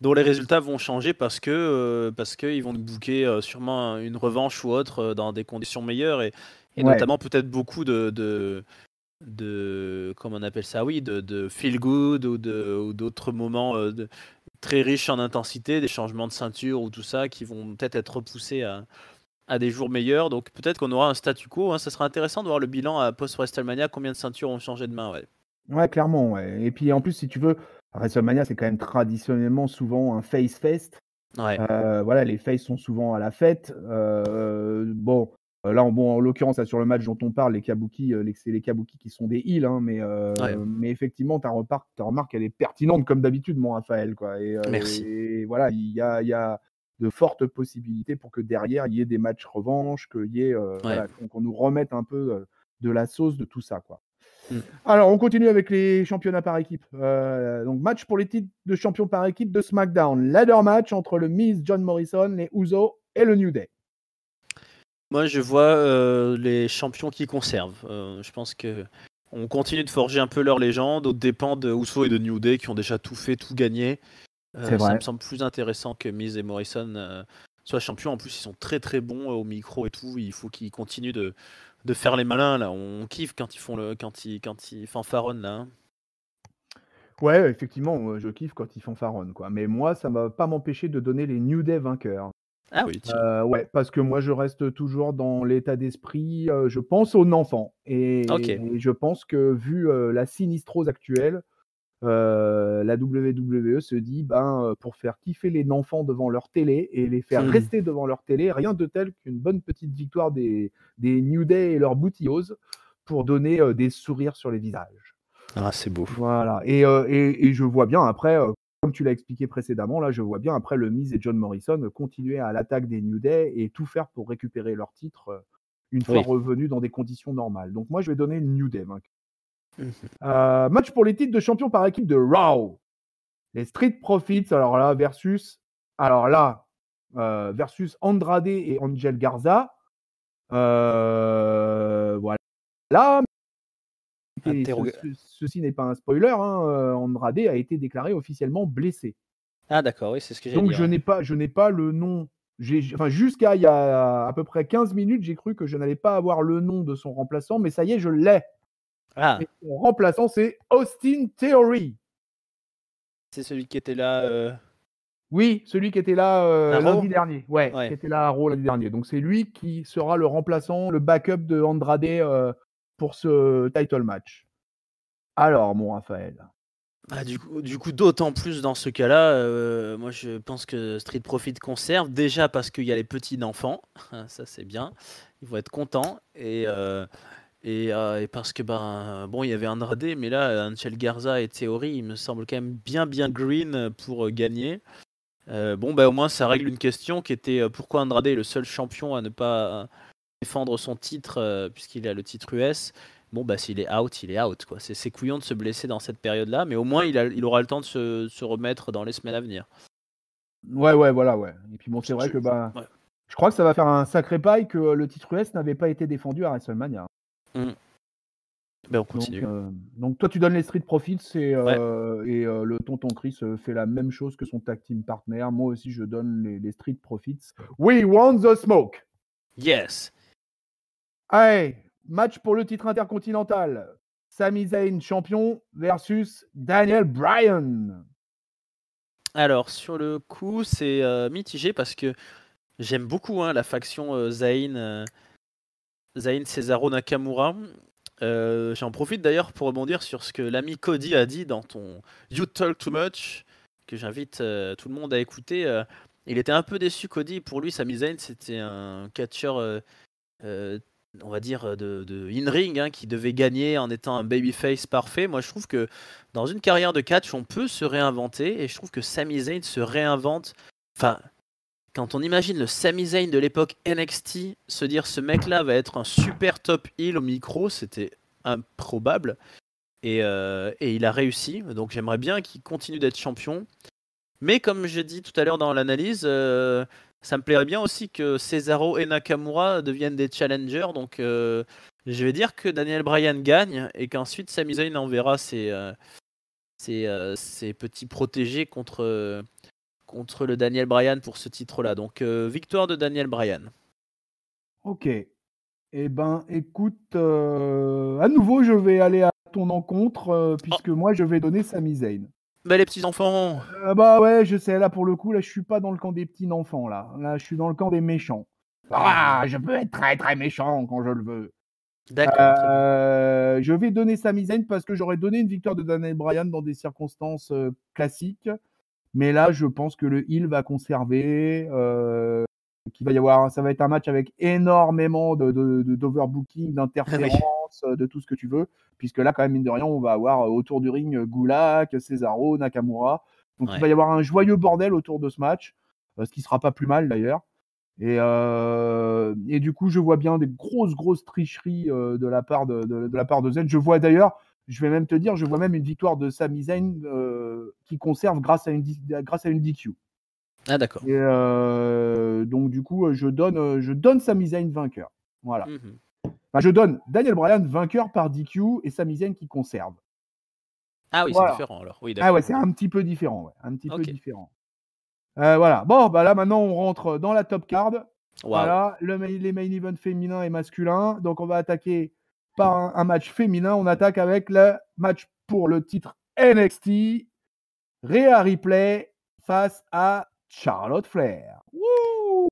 dont les résultats vont changer parce que euh, parce qu'ils vont booker sûrement une revanche ou autre dans des conditions meilleures et, et Ouais. notamment peut-être beaucoup de, de de comment on appelle ça oui de, de feel good ou de ou d'autres moments euh, de- très riches en intensité des changements de ceinture ou tout ça qui vont peut-être être repoussés à à des jours meilleurs donc peut-être qu'on aura un statu quo hein. ça sera intéressant de voir le bilan à post WrestleMania combien de ceintures ont changé de main ouais Ouais, clairement. Ouais. Et puis en plus, si tu veux, WrestleMania, c'est quand même traditionnellement souvent un face fest. ouais Euh, voilà, les faces sont souvent à la fête. Euh, bon, là, en, bon, en l'occurrence, sur le match dont on parle, les Kabuki, euh, les- c'est les Kabuki qui sont des heals, hein, mais, euh, Ouais. mais effectivement, ta remarque, ta remarque, elle est pertinente comme d'habitude, mon Raphaël. Quoi. Et, euh, Merci. Et voilà, il y a, y a de fortes possibilités pour que derrière, il y ait des matchs revanche, euh, voilà, qu'on qu'on nous remette un peu euh, de la sauce de tout ça. Quoi. Mm. Alors, on continue avec les championnats par équipe. Euh, donc, match pour les titres de champion par équipe de SmackDown. Ladder match entre le Miz, John Morrison, les Uso et le New Day. Moi, je vois euh, les champions qui conservent. Euh, je pense que on continue de forger un peu leur légende aux dépens de Uso et de New Day qui ont déjà tout fait, tout gagné. ça me semble plus intéressant que Miz et Morrison soient champions. En plus, ils sont très très bons au micro et tout. Il faut qu'ils continuent de, de faire les malins là. On kiffe quand ils font le quand ils quand ils fanfaronnent là. Hein. Ouais, effectivement, je kiffe quand ils fanfaronnent quoi. Mais moi, ça va pas m'empêcher de donner les New Day vainqueurs. Ah oui. Euh, ouais, parce que moi, je reste toujours dans l'état d'esprit. Euh, je pense aux enfants et, et, je pense que vu euh, la sinistrose actuelle, euh, la WWE se dit ben, euh, pour faire kiffer les enfants devant leur télé et les faire mmh. rester devant leur télé, rien de tel qu'une bonne petite victoire des, des New Day et leurs boutilloses pour donner des sourires sur les visages. Ah, c'est beau. Voilà. Et, et, et, je vois bien après, comme tu l'as expliqué précédemment, là, je vois bien après le Miz et John Morrison continuer à l'attaque des New Day et tout faire pour récupérer leur titre une fois revenus dans des conditions normales. Donc moi, je vais donner New Day Mmh euh, match pour les titres de champion par équipe de Raw. Les Street Profits, alors là, versus, alors là, euh, versus Andrade et Angel Garza. Euh, voilà. Là, ceci n'est pas un spoiler, hein, Andrade a été déclaré officiellement blessé. Ah d'accord, oui, c'est ce que j'ai Donc je n'ai pas, je n'ai pas le nom. Enfin, jusqu'à il y a à peu près 15 minutes, j'ai cru que je n'allais pas avoir le nom de son remplaçant, mais ça y est, je l'ai. Ah. son remplaçant, c'est Austin Theory. C'est celui qui était là. Euh, oui, celui qui était là euh, lundi dernier. Ouais, qui était là à Raw lundi dernier. Donc c'est lui qui sera le remplaçant, le backup de Andrade euh, pour ce title match. Alors, mon Raphaël. Ah, du coup, du coup d'autant plus dans ce cas-là, moi je pense que Street Profit conserve déjà parce qu'il y a les petits enfants, ça c'est bien, ils vont être contents et euh, et, parce que, ben, bon, il y avait Andrade, mais là, Angel Garza et Theory, il me semble quand même bien, bien green pour euh, gagner. Euh, bon, ben, au moins, ça règle une question qui était pourquoi Andrade est le seul champion à ne pas défendre son titre, puisqu'il a le titre US. Bon, bah, s'il est out, il est out. quoi. C'est couillon de se blesser dans cette période-là, mais au moins, il, a, il aura le temps de se, se, remettre dans les semaines à venir. Ouais, ouais, voilà, ouais. Et puis, bon, c'est vrai que, bah. Je crois que ça va faire un sacré paille que le titre US n'avait pas été défendu à WrestleMania. Mmh. Ben, on continue. Euh, donc, toi, tu donnes les Street Profits et, euh, et euh, le tonton Chris fait la même chose que son tag team partner. Moi aussi, je donne les, Street Profits. We want the smoke. Yes. Match pour le titre intercontinental. Sami Zayn champion versus Daniel Bryan. Alors, sur le coup, c'est mitigé parce que j'aime beaucoup hein, la faction Zayn Zayn Cesaro Nakamura. Euh, j'en profite d'ailleurs pour rebondir sur ce que l'ami Cody a dit dans ton You Talk Too Much, que j'invite euh, tout le monde à écouter. Euh, il était un peu déçu, Cody. Pour lui, Sami Zayn, c'était un catcheur, on va dire, de, in-ring, hein, qui devait gagner en étant un babyface parfait. Moi, je trouve que dans une carrière de catch, on peut se réinventer. Et je trouve que Sami Zayn se réinvente. Enfin, quand on imagine le Sami Zayn de l'époque NXT, se dire ce mec-là va être un super top heel au micro, c'était improbable. Et, euh, il a réussi. Donc j'aimerais bien qu'il continue d'être champion. Mais comme j'ai dit tout à l'heure dans l'analyse, euh, ça me plairait bien aussi que Cesaro et Nakamura deviennent des challengers. Donc euh, je vais dire que Daniel Bryan gagne et qu'ensuite Sami Zayn enverra ses, ses, ses petits protégés contre contre le Daniel Bryan pour ce titre-là. Donc euh, victoire de Daniel Bryan. Ok. Eh ben, écoute, euh, à nouveau, je vais aller à ton encontre euh, puisque oh. moi, je vais donner Sami Zayn. Bah les petits enfants. bah ouais, je sais. Là pour le coup, là, je suis pas dans le camp des petits enfants. Là, là, je suis dans le camp des méchants. Ah, je peux être très très méchant quand je le veux. D'accord. je vais donner Sami Zayn parce que j'aurais donné une victoire de Daniel Bryan dans des circonstances classiques. Mais là, je pense que le Hill va conserver. Euh, qu'il va y avoir, ça va être un match avec énormément de, d'overbooking, d'interférences, de tout ce que tu veux, puisque là, quand même, mine de rien, on va avoir euh, autour du ring Gulak, Cesaro, Nakamura. Donc, il va y avoir un joyeux bordel autour de ce match, euh, ce qui sera pas plus mal d'ailleurs. Et, euh, et, du coup, je vois bien des grosses, grosses tricheries euh, de, la part de, de, la part de Zen. Je vois d'ailleurs, je vais même te dire, je vois même une victoire de Sami Zayn euh, qui conserve grâce à une, grâce à une DQ. Ah, d'accord. Et donc, du coup, je donne, je donne Sami Zayn vainqueur. Voilà. Enfin, je donne Daniel Bryan vainqueur par DQ et Sami Zayn qui conserve. Ah oui, c'est différent alors. Oui, ah ouais, c'est un petit peu différent. Ouais. Un petit peu différent. Euh, voilà. Bon, bah là maintenant on rentre dans la top card. Voilà, le, les main events féminins et masculins. Donc on va attaquer par un, match féminin. On attaque avec le match pour le titre NXT. Rhea Ripley face à Charlotte Flair. Wouh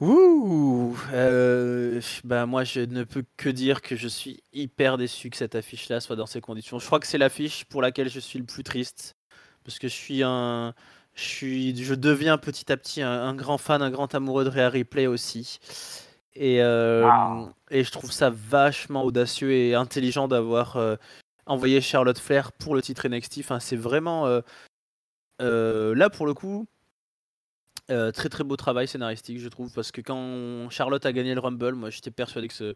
Ouh euh, bah moi je ne peux que dire que je suis hyper déçu que cette affiche là soit dans ces conditions. Je crois que c'est l'affiche pour laquelle je suis le plus triste parce que je suis un, je suis, je deviens petit à petit un, grand fan, un grand amoureux de Rhea Ripley aussi. Et, euh, et je trouve ça vachement audacieux et intelligent d'avoir euh, envoyé Charlotte Flair pour le titre NXT. Enfin, c'est vraiment euh, là pour le coup. très très beau travail scénaristique je trouve parce que quand Charlotte a gagné le Rumble moi j'étais persuadé que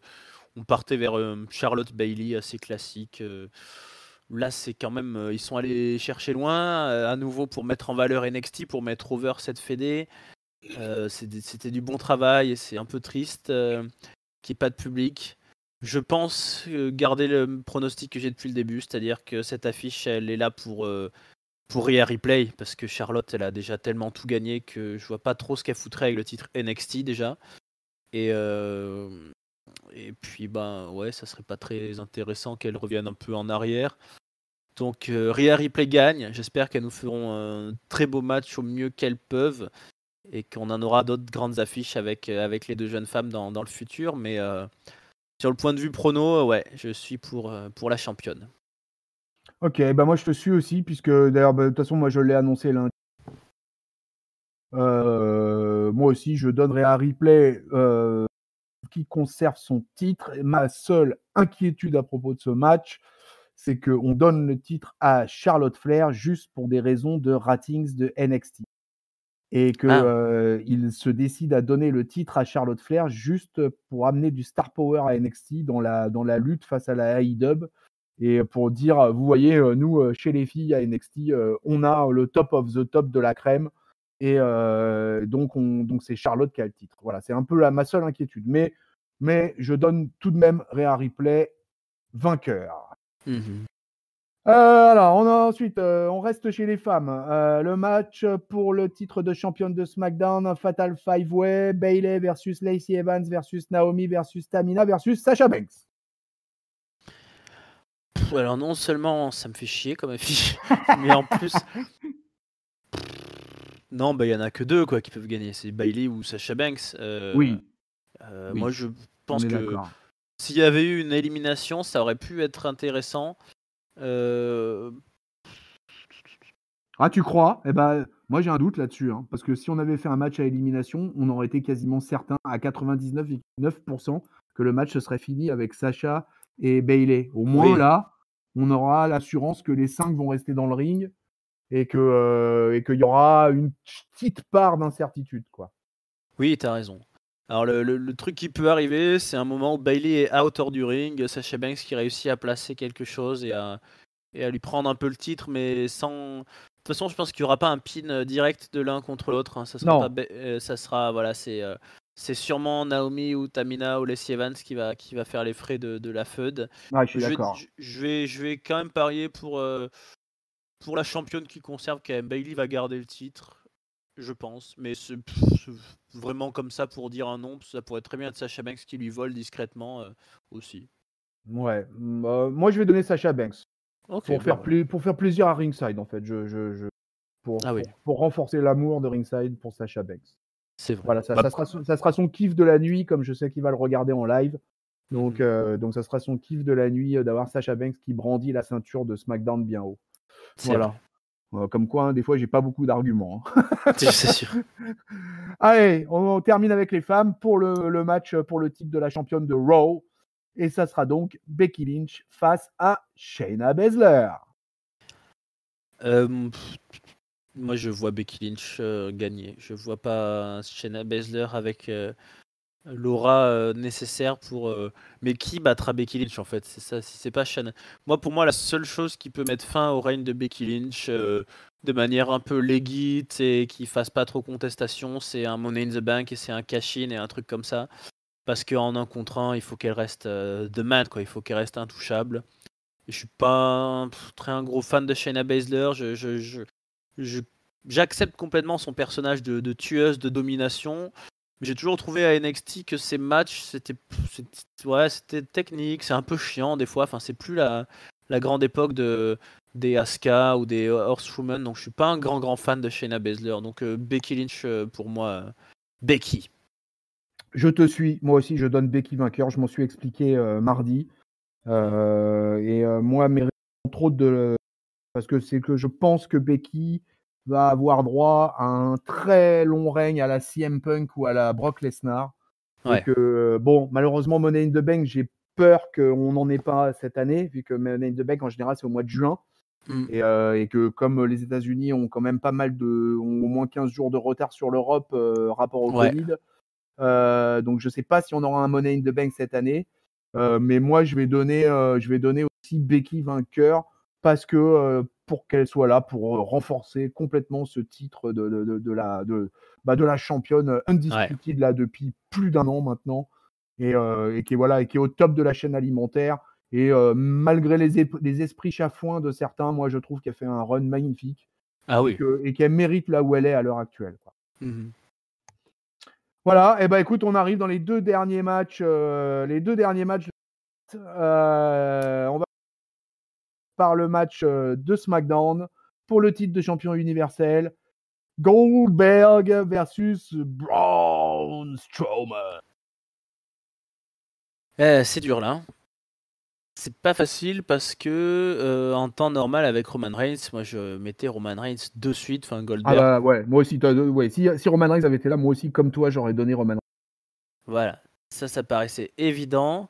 on partait vers Charlotte Bailey assez classique Là, c'est quand même. Euh, ils sont allés chercher loin, euh, à nouveau pour mettre en valeur NXT, pour mettre over cette fédé. Euh, c'était du bon travail et c'est un peu triste qu'il n'y ait pas de public. Je pense garder le pronostic que j'ai depuis le début, c'est-à-dire que cette affiche, elle est là pour, pour Rhea Replay, parce que Charlotte, elle a déjà tellement tout gagné que je vois pas trop ce qu'elle foutrait avec le titre NXT déjà. Et, et puis, ben ouais, ça serait pas très intéressant qu'elle revienne un peu en arrière. Donc, euh, Rhea Ripley gagne. J'espère qu'elles nous feront un très beau match au mieux qu'elles peuvent et qu'on en aura d'autres grandes affiches avec, euh, avec les deux jeunes femmes dans, le futur. Mais euh, sur le point de vue prono, ouais, je suis pour la championne. Ok, bah moi je te suis aussi, puisque d'ailleurs, bah, de toute façon, moi je l'ai annoncé lundi. moi aussi, je donnerai à Ripley qui conserve son titre. Ma seule inquiétude à propos de ce match, c'est qu'on donne le titre à Charlotte Flair juste pour des raisons de ratings de NXT. Et qu'il ah. euh, se décide à donner le titre à Charlotte Flair juste pour amener du star power à NXT dans la, dans la lutte face à la AEW. Et pour dire, vous voyez, euh, nous, euh, chez les filles à NXT, on a le top of the top de la crème. Et donc, donc c'est Charlotte qui a le titre. Voilà, c'est un peu la, ma seule inquiétude. Mais, mais je donne tout de même Rhea Ripley vainqueur. Mmh euh, alors, on a ensuite, euh, on reste chez les femmes. Euh, le match pour le titre de championne de SmackDown, Fatal Five Way, Bailey versus Lacey Evans versus Naomi versus Tamina versus Sasha Banks. Alors non seulement ça me fait chier comme affiche, mais en plus, non, bah il y en a que deux quoi qui peuvent gagner, c'est Bailey ou Sasha Banks. oui. Moi je pense que s'il y avait eu une élimination, ça aurait pu être intéressant. Euh, ah, tu crois? Eh ben, moi j'ai un doute là-dessus, hein, parce que si on avait fait un match à élimination, on aurait été quasiment certain à 99,9% que le match se serait fini avec Sacha et Bailey. Au moins là, on aura l'assurance que les cinq vont rester dans le ring et que euh, et qu'il y aura une petite part d'incertitude, quoi. Oui, tu as raison. Alors le, truc qui peut arriver, c'est un moment où Bailey est à hauteur du ring, Sacha Banks qui réussit à placer quelque chose et à, et à lui prendre un peu le titre, mais sans. De toute façon, je pense qu'il n'y aura pas un pin euh, direct de l'un contre l'autre. Hein. Ça sera, euh, ça sera voilà, c'est c'est sûrement Naomi ou Tamina ou Leslie Evans qui va qui va faire les frais de, de la feud. je suis d'accord. Je, vais je vais quand même parier pour pour la championne qui conserve quand même. Bailey va garder le titre je pense. Mais c'est vraiment comme ça pour dire un nom. Ça pourrait très bien être Sacha Banks qui lui vole discrètement euh, aussi. Ouais. Bah, moi, je vais donner Sacha Banks. pour, faire plus, pour faire plaisir à Ringside, en fait. Je, je, Pour, ah pour, renforcer l'amour de Ringside pour Sacha Banks. C'est vrai. Voilà, ça, bah, sera son, ça, sera son, kiff de la nuit, comme je sais qu'il va le regarder en live. Donc, mmh. euh, donc ça sera son kiff de la nuit euh, d'avoir Sacha Banks qui brandit la ceinture de SmackDown bien haut. Voilà. Euh, comme quoi, hein, des fois, j'ai pas beaucoup d'arguments. Hein. C'est sûr. Allez, on, termine avec les femmes pour le, match pour le titre de la championne de Raw. Et ça sera donc Becky Lynch face à Shayna Baszler. Euh, moi, je vois Becky Lynch gagner. Je vois pas Shayna Baszler avec l'aura nécessaire pour. Mais qui battra Becky Lynch en fait? C'est ça. Si c'est pas Shayna. Moi, pour moi, la seule chose qui peut mettre fin au règne de Becky Lynch de manière un peu légite et qui fasse pas trop contestation, c'est un Money in the Bank et c'est un cash-in et un truc comme ça. Parce qu'en un contre un, il faut qu'elle reste de mat, quoi. Il faut qu'elle reste intouchable. Je suis pas un, très un gros fan de Shayna Baszler. Je, j'accepte complètement son personnage de, tueuse de domination. J'ai toujours trouvé à NXT que ces matchs, c'était, ouais, c'était technique, c'est un peu chiant des fois. Enfin, c'est plus la, grande époque de, des Asuka ou des Horsewomen. Donc, je suis pas un grand, grand fan de Shayna Baszler. Donc, euh, Becky Lynch, euh, pour moi, euh, Becky. Je te suis. Moi aussi, je donne Becky vainqueur. Je m'en suis expliqué mardi. et moi, mes trop de. Parce que c'est que je pense que Becky va avoir droit à un très long règne à la CM Punk ou à la Brock Lesnar. bon, malheureusement, Money in the Bank, j'ai peur qu'on n'en ait pas cette année, vu que Money in the Bank, en général, c'est au mois de juin. Mm. Euh, et, que comme les États-Unis ont quand même pas mal de, ont au moins 15 jours de retard sur l'Europe euh, rapport au Covid, euh, donc je sais pas si on aura un Money in the Bank cette année. mais moi, je vais donner, je vais donner aussi Becky vainqueur parce que pour qu'elle soit là pour renforcer complètement ce titre de, de, de, la, de, bah, de la championne indiscutable là, depuis plus d'un an maintenant et, et, qui, voilà, et qui est au top de la chaîne alimentaire. Et malgré les, les, esprits chafouins de certains, moi je trouve qu'elle fait un run magnifique. Ah oui. Et qu'elle mérite là où elle est à l'heure actuelle. Mmh voilà, et ben écoute, on arrive dans les deux derniers matchs. les deux derniers matchs. on va par le match de SmackDown pour le titre de champion universel. Goldberg versus Braun Strowman. Eh, c'est dur là. C'est pas facile parce que en temps normal avec Roman Reigns, moi je mettais Roman Reigns de suite, enfin Goldberg. Ah bah ouais, moi aussi. Ouais, si, si, Roman Reigns avait été là, moi aussi, comme toi, j'aurais donné Roman Reigns. Voilà, ça, ça paraissait évident.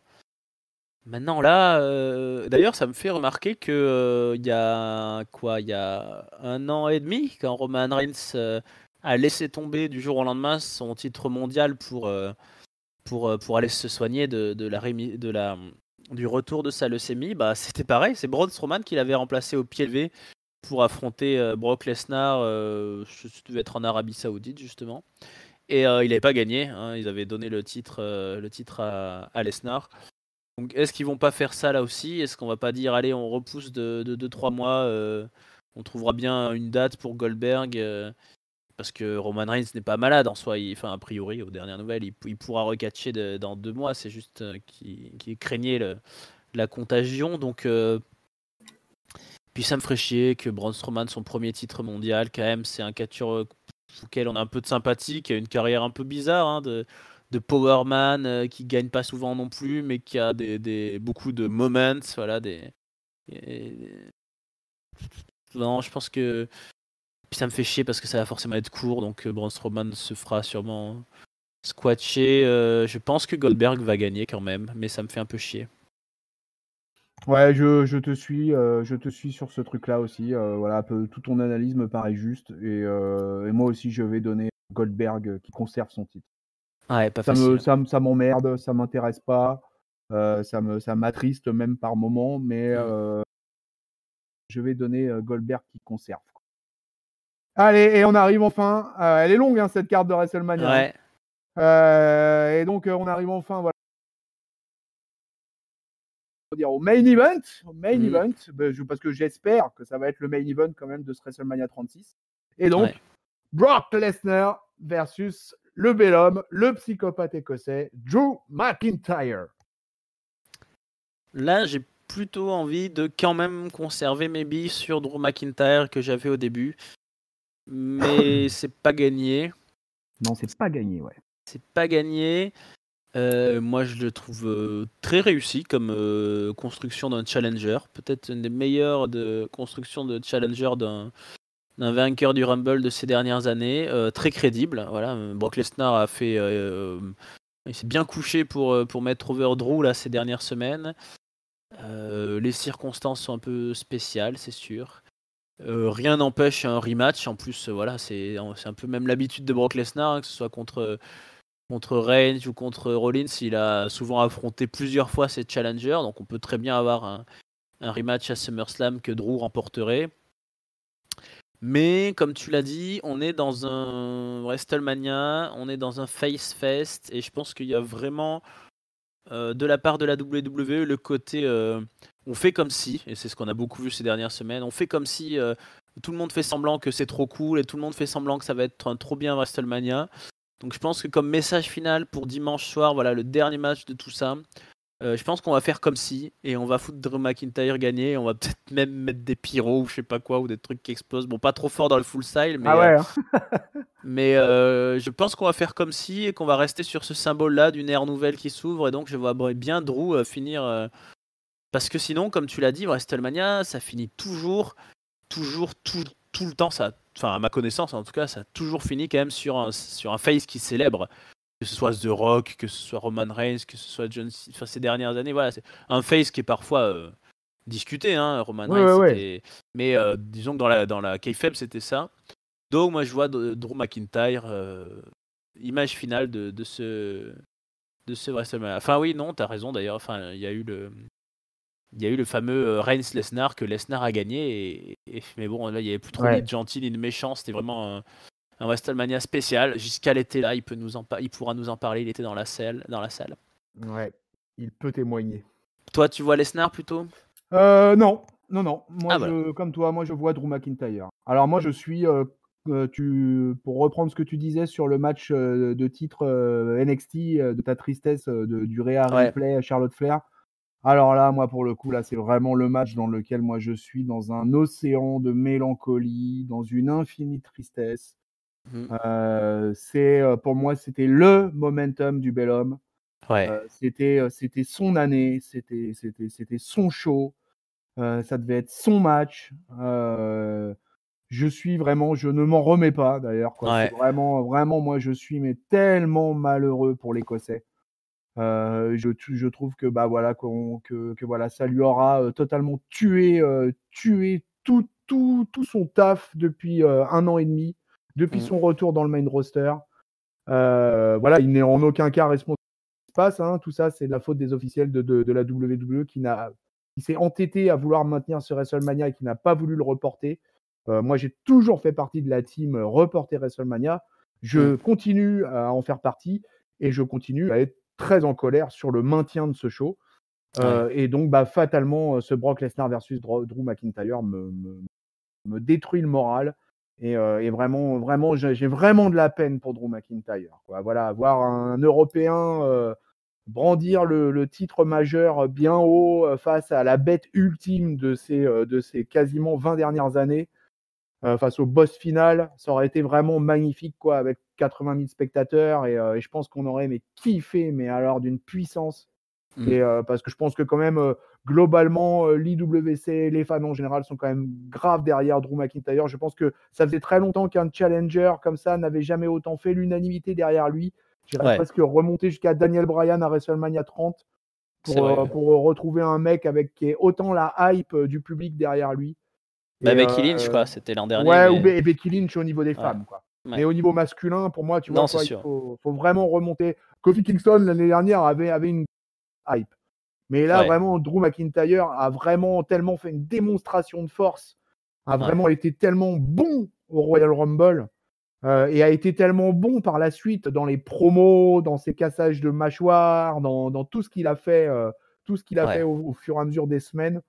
Maintenant là, euh, d'ailleurs, ça me fait remarquer que euh, il y a quoi, il y a un an et demi, quand Roman Reigns euh, a laissé tomber du jour au lendemain son titre mondial pour pour pour aller se soigner de, la de la du retour de sa leucémie, bah c'était pareil, c'est Braun Strowman qui l'avait remplacé au pied levé pour affronter Brock Lesnar, ça devait être en Arabie Saoudite justement. Et il n'avait pas gagné, hein, ils avaient donné le titre, le titre à, à Lesnar. Donc est-ce qu'ils vont pas faire ça là aussi? Est-ce qu'on va pas dire allez on repousse de 2-3 mois, euh, on trouvera bien une date pour Goldberg euh, parce que Roman Reigns n'est pas malade en soi, enfin a priori aux dernières nouvelles il, pourra recatcher dans deux mois, c'est juste euh, qu'il craignait la contagion. Donc puis ça me ferait chier que Braun Strowman son premier titre mondial quand même c'est un catcheur auquel on a un peu de sympathie, qui a une carrière un peu bizarre hein, de powerman euh, qui gagne pas souvent non plus, mais qui a des, beaucoup de moments, voilà, des. Non, je pense que. Puis ça me fait chier parce que ça va forcément être court, donc euh, Braun Strowman se fera sûrement squatcher. Euh, je pense que Goldberg va gagner quand même, mais ça me fait un peu chier. Ouais, je, te suis, je te suis sur ce truc-là aussi. voilà, tout ton analyse me paraît juste, et, moi aussi je vais donner Goldberg qui conserve son titre. Ouais, pas ça me, ça, ça m'emmerde, ça m'intéresse pas, euh, ça me, ça m'attriste même par moment, mais mmh. euh, je vais donner Goldberg qui conserve. Allez, et on arrive enfin. elle est longue hein, cette carte de WrestleMania. Hein. Et donc on arrive enfin, voilà. Dire au main event, main mmh. event, ben, parce que j'espère que ça va être le main event quand même de ce WrestleMania 36. Et donc, Brock Lesnar versus le bel homme, le psychopathe écossais, Drew McIntyre. Là, j'ai plutôt envie de quand même conserver mes billes sur Drew McIntyre que j'avais au début. Mais c'est pas gagné. Non, c'est pas gagné, ouais. C'est pas gagné. Euh, moi, je le trouve euh, très réussi comme euh, construction d'un challenger. Peut-être une des meilleures de construction de challenger d'un d'un vainqueur du Rumble de ces dernières années, euh, très crédible. Voilà, Brock Lesnar a fait, euh, il s'est bien couché pour euh, pour mettre over Drew là ces dernières semaines. les circonstances sont un peu spéciales, c'est sûr. rien n'empêche un rematch. En plus, voilà, c'est un peu même l'habitude de Brock Lesnar, hein, que ce soit contre contre Reigns ou contre Rollins, il a souvent affronté plusieurs fois ses challengers, donc on peut très bien avoir un, rematch à SummerSlam que Drew remporterait. Mais comme tu l'as dit, on est dans un WrestleMania, on est dans un Face Fest, et je pense qu'il y a vraiment euh, de la part de la WWE le côté euh, on fait comme si, et c'est ce qu'on a beaucoup vu ces dernières semaines, on fait comme si euh, tout le monde fait semblant que c'est trop cool et tout le monde fait semblant que ça va être un trop bien WrestleMania. Donc je pense que comme message final pour dimanche soir, voilà le dernier match de tout ça, euh, je pense qu'on va faire comme si et on va foutre Drew McIntyre gagner. on va peut-être même mettre des pyros ou je sais pas quoi ou des trucs qui explosent. Bon, pas trop fort dans le full style, mais, ah ouais, euh, hein. mais euh, je pense qu'on va faire comme si et qu'on va rester sur ce symbole-là d'une ère nouvelle qui s'ouvre. Et donc je vois bien Drew finir. parce que sinon, comme tu l'as dit, WrestleMania, ça finit toujours, toujours, tout, tout le temps. Ça enfin à ma connaissance en tout cas, ça a toujours fini quand même sur un, sur un face qui célèbre. Que ce soit The Rock, que ce soit Roman Reigns, que ce soit John enfin ces dernières années, voilà, c'est un face qui est parfois euh, discuté, hein, Roman Reigns. Mais euh, disons que dans la, dans la kayfabe, c'était ça. Donc moi je vois Drew McIntyre, euh, image finale de, de ce de ce WrestleMania. Enfin oui, non, t'as raison d'ailleurs. Enfin, il y a eu le il y a eu le fameux euh, Reigns Lesnar que Lesnar a gagné. Et, mais bon, là, il n'y avait plus trop de gentil ni de méchant. C'était vraiment un, un, WrestleMania spécial. Jusqu'à l'été, là, il, peut nous en il pourra nous en parler. Il était dans la salle. Dans la salle. Ouais, il peut témoigner. Toi, tu vois Lesnar plutôt? Euh, Non, non, non. Moi, ah, je, comme toi, moi, je vois Drew McIntyre. Alors, moi, je suis. Euh, tu, pour reprendre ce que tu disais sur le match de titre NXT, de ta tristesse de, du Réa Replay Charlotte Flair, alors là, moi, pour le coup, là, c'est vraiment le match dans lequel moi je suis dans un océan de mélancolie, dans une infinie tristesse. Mmh. Euh, c'est euh, pour moi, c'était le momentum du bel homme. Ouais. Euh, c'était, c'était son année, c'était, c'était, c'était son show. ça devait être son match. je suis vraiment, je ne m'en remets pas d'ailleurs. Vraiment, vraiment, moi, je suis mais tellement malheureux pour l'Écossais. Je, je, trouve que bah voilà que, que, voilà ça lui aura totalement tué tué tout, tout, tout son taf depuis un an et demi, depuis mmh. son retour dans le main roster. voilà, il n'est en aucun cas responsable de ce qui se passe. Hein. tout ça, c'est la faute des officiels de, de, de la WWE qui n'a qui s'est entêté à vouloir maintenir ce WrestleMania et qui n'a pas voulu le reporter. moi, j'ai toujours fait partie de la team reporter WrestleMania. Je mmh. continue à en faire partie et je continue à être très en colère sur le maintien de ce show. Euh, et donc, bah, fatalement, ce Brock Lesnar versus Drew McIntyre me, me, détruit le moral. Et, euh, vraiment, vraiment, j'ai vraiment de la peine pour Drew McIntyre. Voilà, voir un Européen euh, brandir le, titre majeur bien haut face à la bête ultime de ces, de ces quasiment 20 dernières années, face au boss final, ça aurait été vraiment magnifique, quoi, avec 80 000 spectateurs euh, et, je pense qu'on aurait mais kiffé, mais alors d'une puissance. Mmh. Et, euh, parce que je pense que quand même, euh, globalement, l'IWC, les fans en général sont quand même graves derrière Drew McIntyre. Je pense que ça faisait très longtemps qu'un challenger comme ça n'avait jamais autant fait l'unanimité derrière lui. J'irais presque remonter jusqu'à Daniel Bryan à WrestleMania 30 pour, pour, retrouver un mec avec qui est autant la hype du public derrière lui. Bah, Becky Lynch, quoi, c'était l'an dernier. Ouais, ou Becky Lynch au niveau des femmes, quoi. Mais au niveau masculin, pour moi, tu vois, il faut, vraiment remonter. Kofi Kingston, l'année dernière, avait, avait une hype. Mais là, vraiment, Drew McIntyre a vraiment tellement fait une démonstration de force, a vraiment été tellement bon au Royal Rumble euh, et a été tellement bon par la suite dans les promos, dans ses cassages de mâchoire, dans, dans tout ce qu'il a fait, euh, tout ce qu'il a fait au, fur et à mesure des semaines,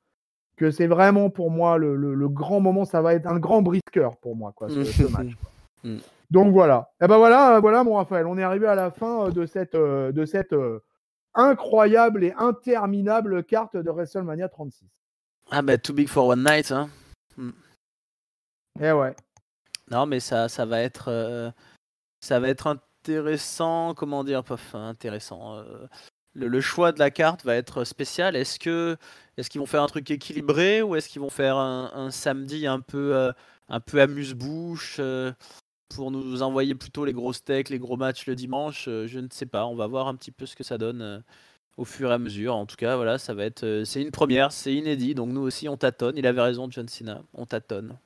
que c'est vraiment pour moi le, le, grand moment. Ça va être un grand brisqueur pour moi, quoi, ce, match. Mm. Donc voilà. Et eh ben voilà, euh, voilà mon Raphaël, on est arrivé à la fin de cette, de cette incroyable et interminable carte de WrestleMania 36. Ah bah too big for one night. Hein. Mm. Eh ouais. Non mais ça, ça va être, ça va être intéressant. Comment dire, intéressant. Le, choix de la carte va être spécial. Est-ce que, est-ce qu'ils vont faire un truc équilibré ou est-ce qu'ils vont faire un, un samedi un peu, un peu amuse-bouche pour nous envoyer plutôt les gros steaks, les gros matchs le dimanche. Euh, je ne sais pas. On va voir un petit peu ce que ça donne euh, au fur et à mesure. En tout cas, voilà, ça va être. Euh, c'est une première, c'est inédit. Donc nous aussi, on tâtonne. Il avait raison, John Cena. On tâtonne.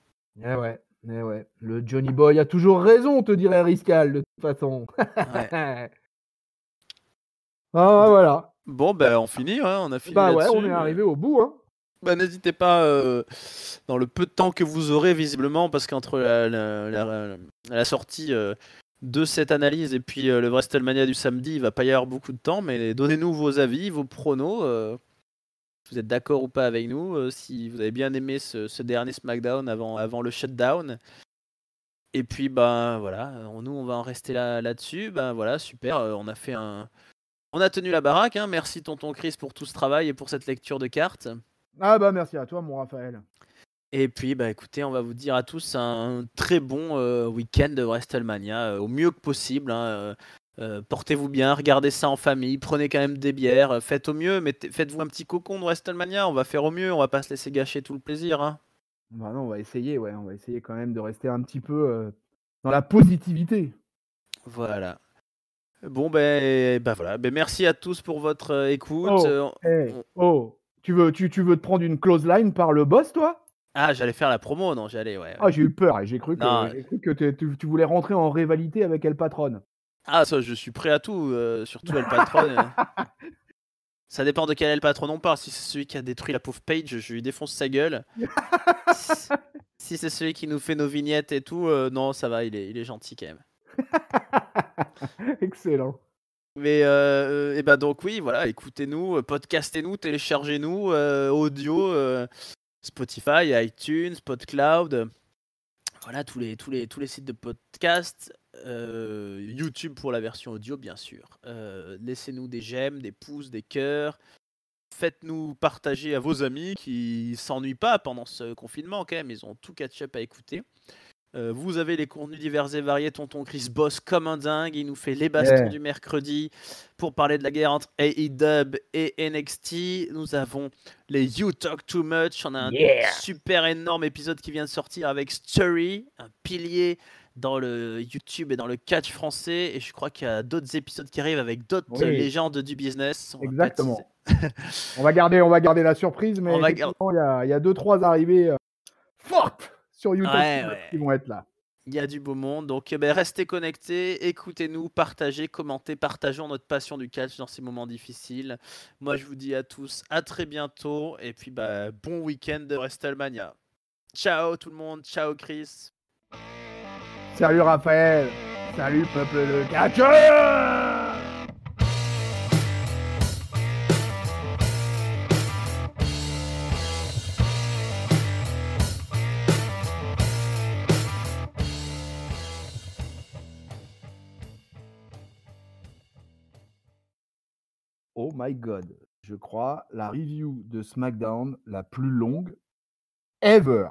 Eh ouais, eh ouais. Le Johnny Boy a toujours raison, te dirait Riscal, de toute façon. Ouais. Ah, voilà. Bon, ben on finit, hein, on a fini Bah ouais, on est arrivé au bout. Hein. Bah, n'hésitez pas, euh, dans le peu de temps que vous aurez, visiblement, parce qu'entre la, la- la- la sortie euh, de cette analyse et puis euh, le WrestleMania du samedi, il va pas y avoir beaucoup de temps, mais donnez-nous vos avis, vos pronos. euh, si vous êtes d'accord ou pas avec nous, si vous avez bien aimé ce, dernier SmackDown avant, avant le shutdown. Et puis, ben voilà, nous on va en rester là, là-dessus. Ben voilà, super, on a fait un. On a tenu la baraque, hein. merci tonton Chris pour tout ce travail et pour cette lecture de cartes. Ah bah merci à toi, mon Raphaël. Et puis, bah écoutez, on va vous dire à tous un très bon euh, week-end de WrestleMania, euh, au mieux que possible. hein, euh, Portez-vous bien, regardez ça en famille, prenez quand même des bières, faites au mieux, faites-vous un petit cocon de WrestleMania, on va faire au mieux, on va pas se laisser gâcher tout le plaisir. hein. Bah non, on va essayer, ouais. On va essayer quand même de rester un petit peu dans la positivité. Voilà. Bon, ben bah, voilà, ben, merci à tous pour votre écoute. Oh. oh, tu veux, tu, tu veux te prendre une close line par le boss, toi? Ah, j'allais faire la promo, non, j'allais, ouais. ouais. Ah, j'ai eu peur et j'ai cru que, Non. j'ai cru que t'es- tu, tu voulais rentrer en rivalité avec El Patron. Ah, ça, je suis prêt à tout, euh, surtout El Patron. euh. Ça dépend de quel le patron on parle. Si c'est celui qui a détruit la pauvre Page, je lui défonce sa gueule. si si c'est celui qui nous fait nos vignettes et tout, euh, non, ça va, il est, il est gentil quand même. Excellent. Mais euh, et ben donc oui, voilà, écoutez-nous, euh, podcastez-nous, téléchargez-nous, euh, audio, euh, Spotify, iTunes, PodCloud, voilà tous les tous les tous les sites de podcast, euh, YouTube pour la version audio bien sûr. Euh, Laissez-nous des j'aime, des pouces, des cœurs. Faites-nous partager à vos amis qui s'ennuient pas pendant ce confinement quand même, ils ont tout catch-up à écouter. Euh, vous avez les contenus divers et variés. Tonton Chris bosse comme un dingue. Il nous fait les bastons Yeah. du mercredi pour parler de la guerre entre AEW et NXT. Nous avons les You Talk Too Much. On a un Yeah. super énorme épisode qui vient de sortir avec Story, un pilier dans le YouTube et dans le catch français. Et je crois qu'il y a d'autres épisodes qui arrivent avec d'autres Oui. légendes du business. On Exactement. On va garder, on va garder la surprise, mais il y, a, y a deux, trois arrivées euh, fortes sur YouTube Ouais, qui- ouais. qui vont être là. Il y a du beau monde, donc eh ben, restez connectés, écoutez-nous, partagez, commentez, partageons notre passion du catch dans ces moments difficiles. Moi, je vous dis à tous à très bientôt, et puis bah, bon week-end de WrestleMania. Ciao tout le monde, ciao Chris. Salut Raphaël. Salut peuple de catcheur. Oh my god, je crois la review de SmackDown la plus longue ever.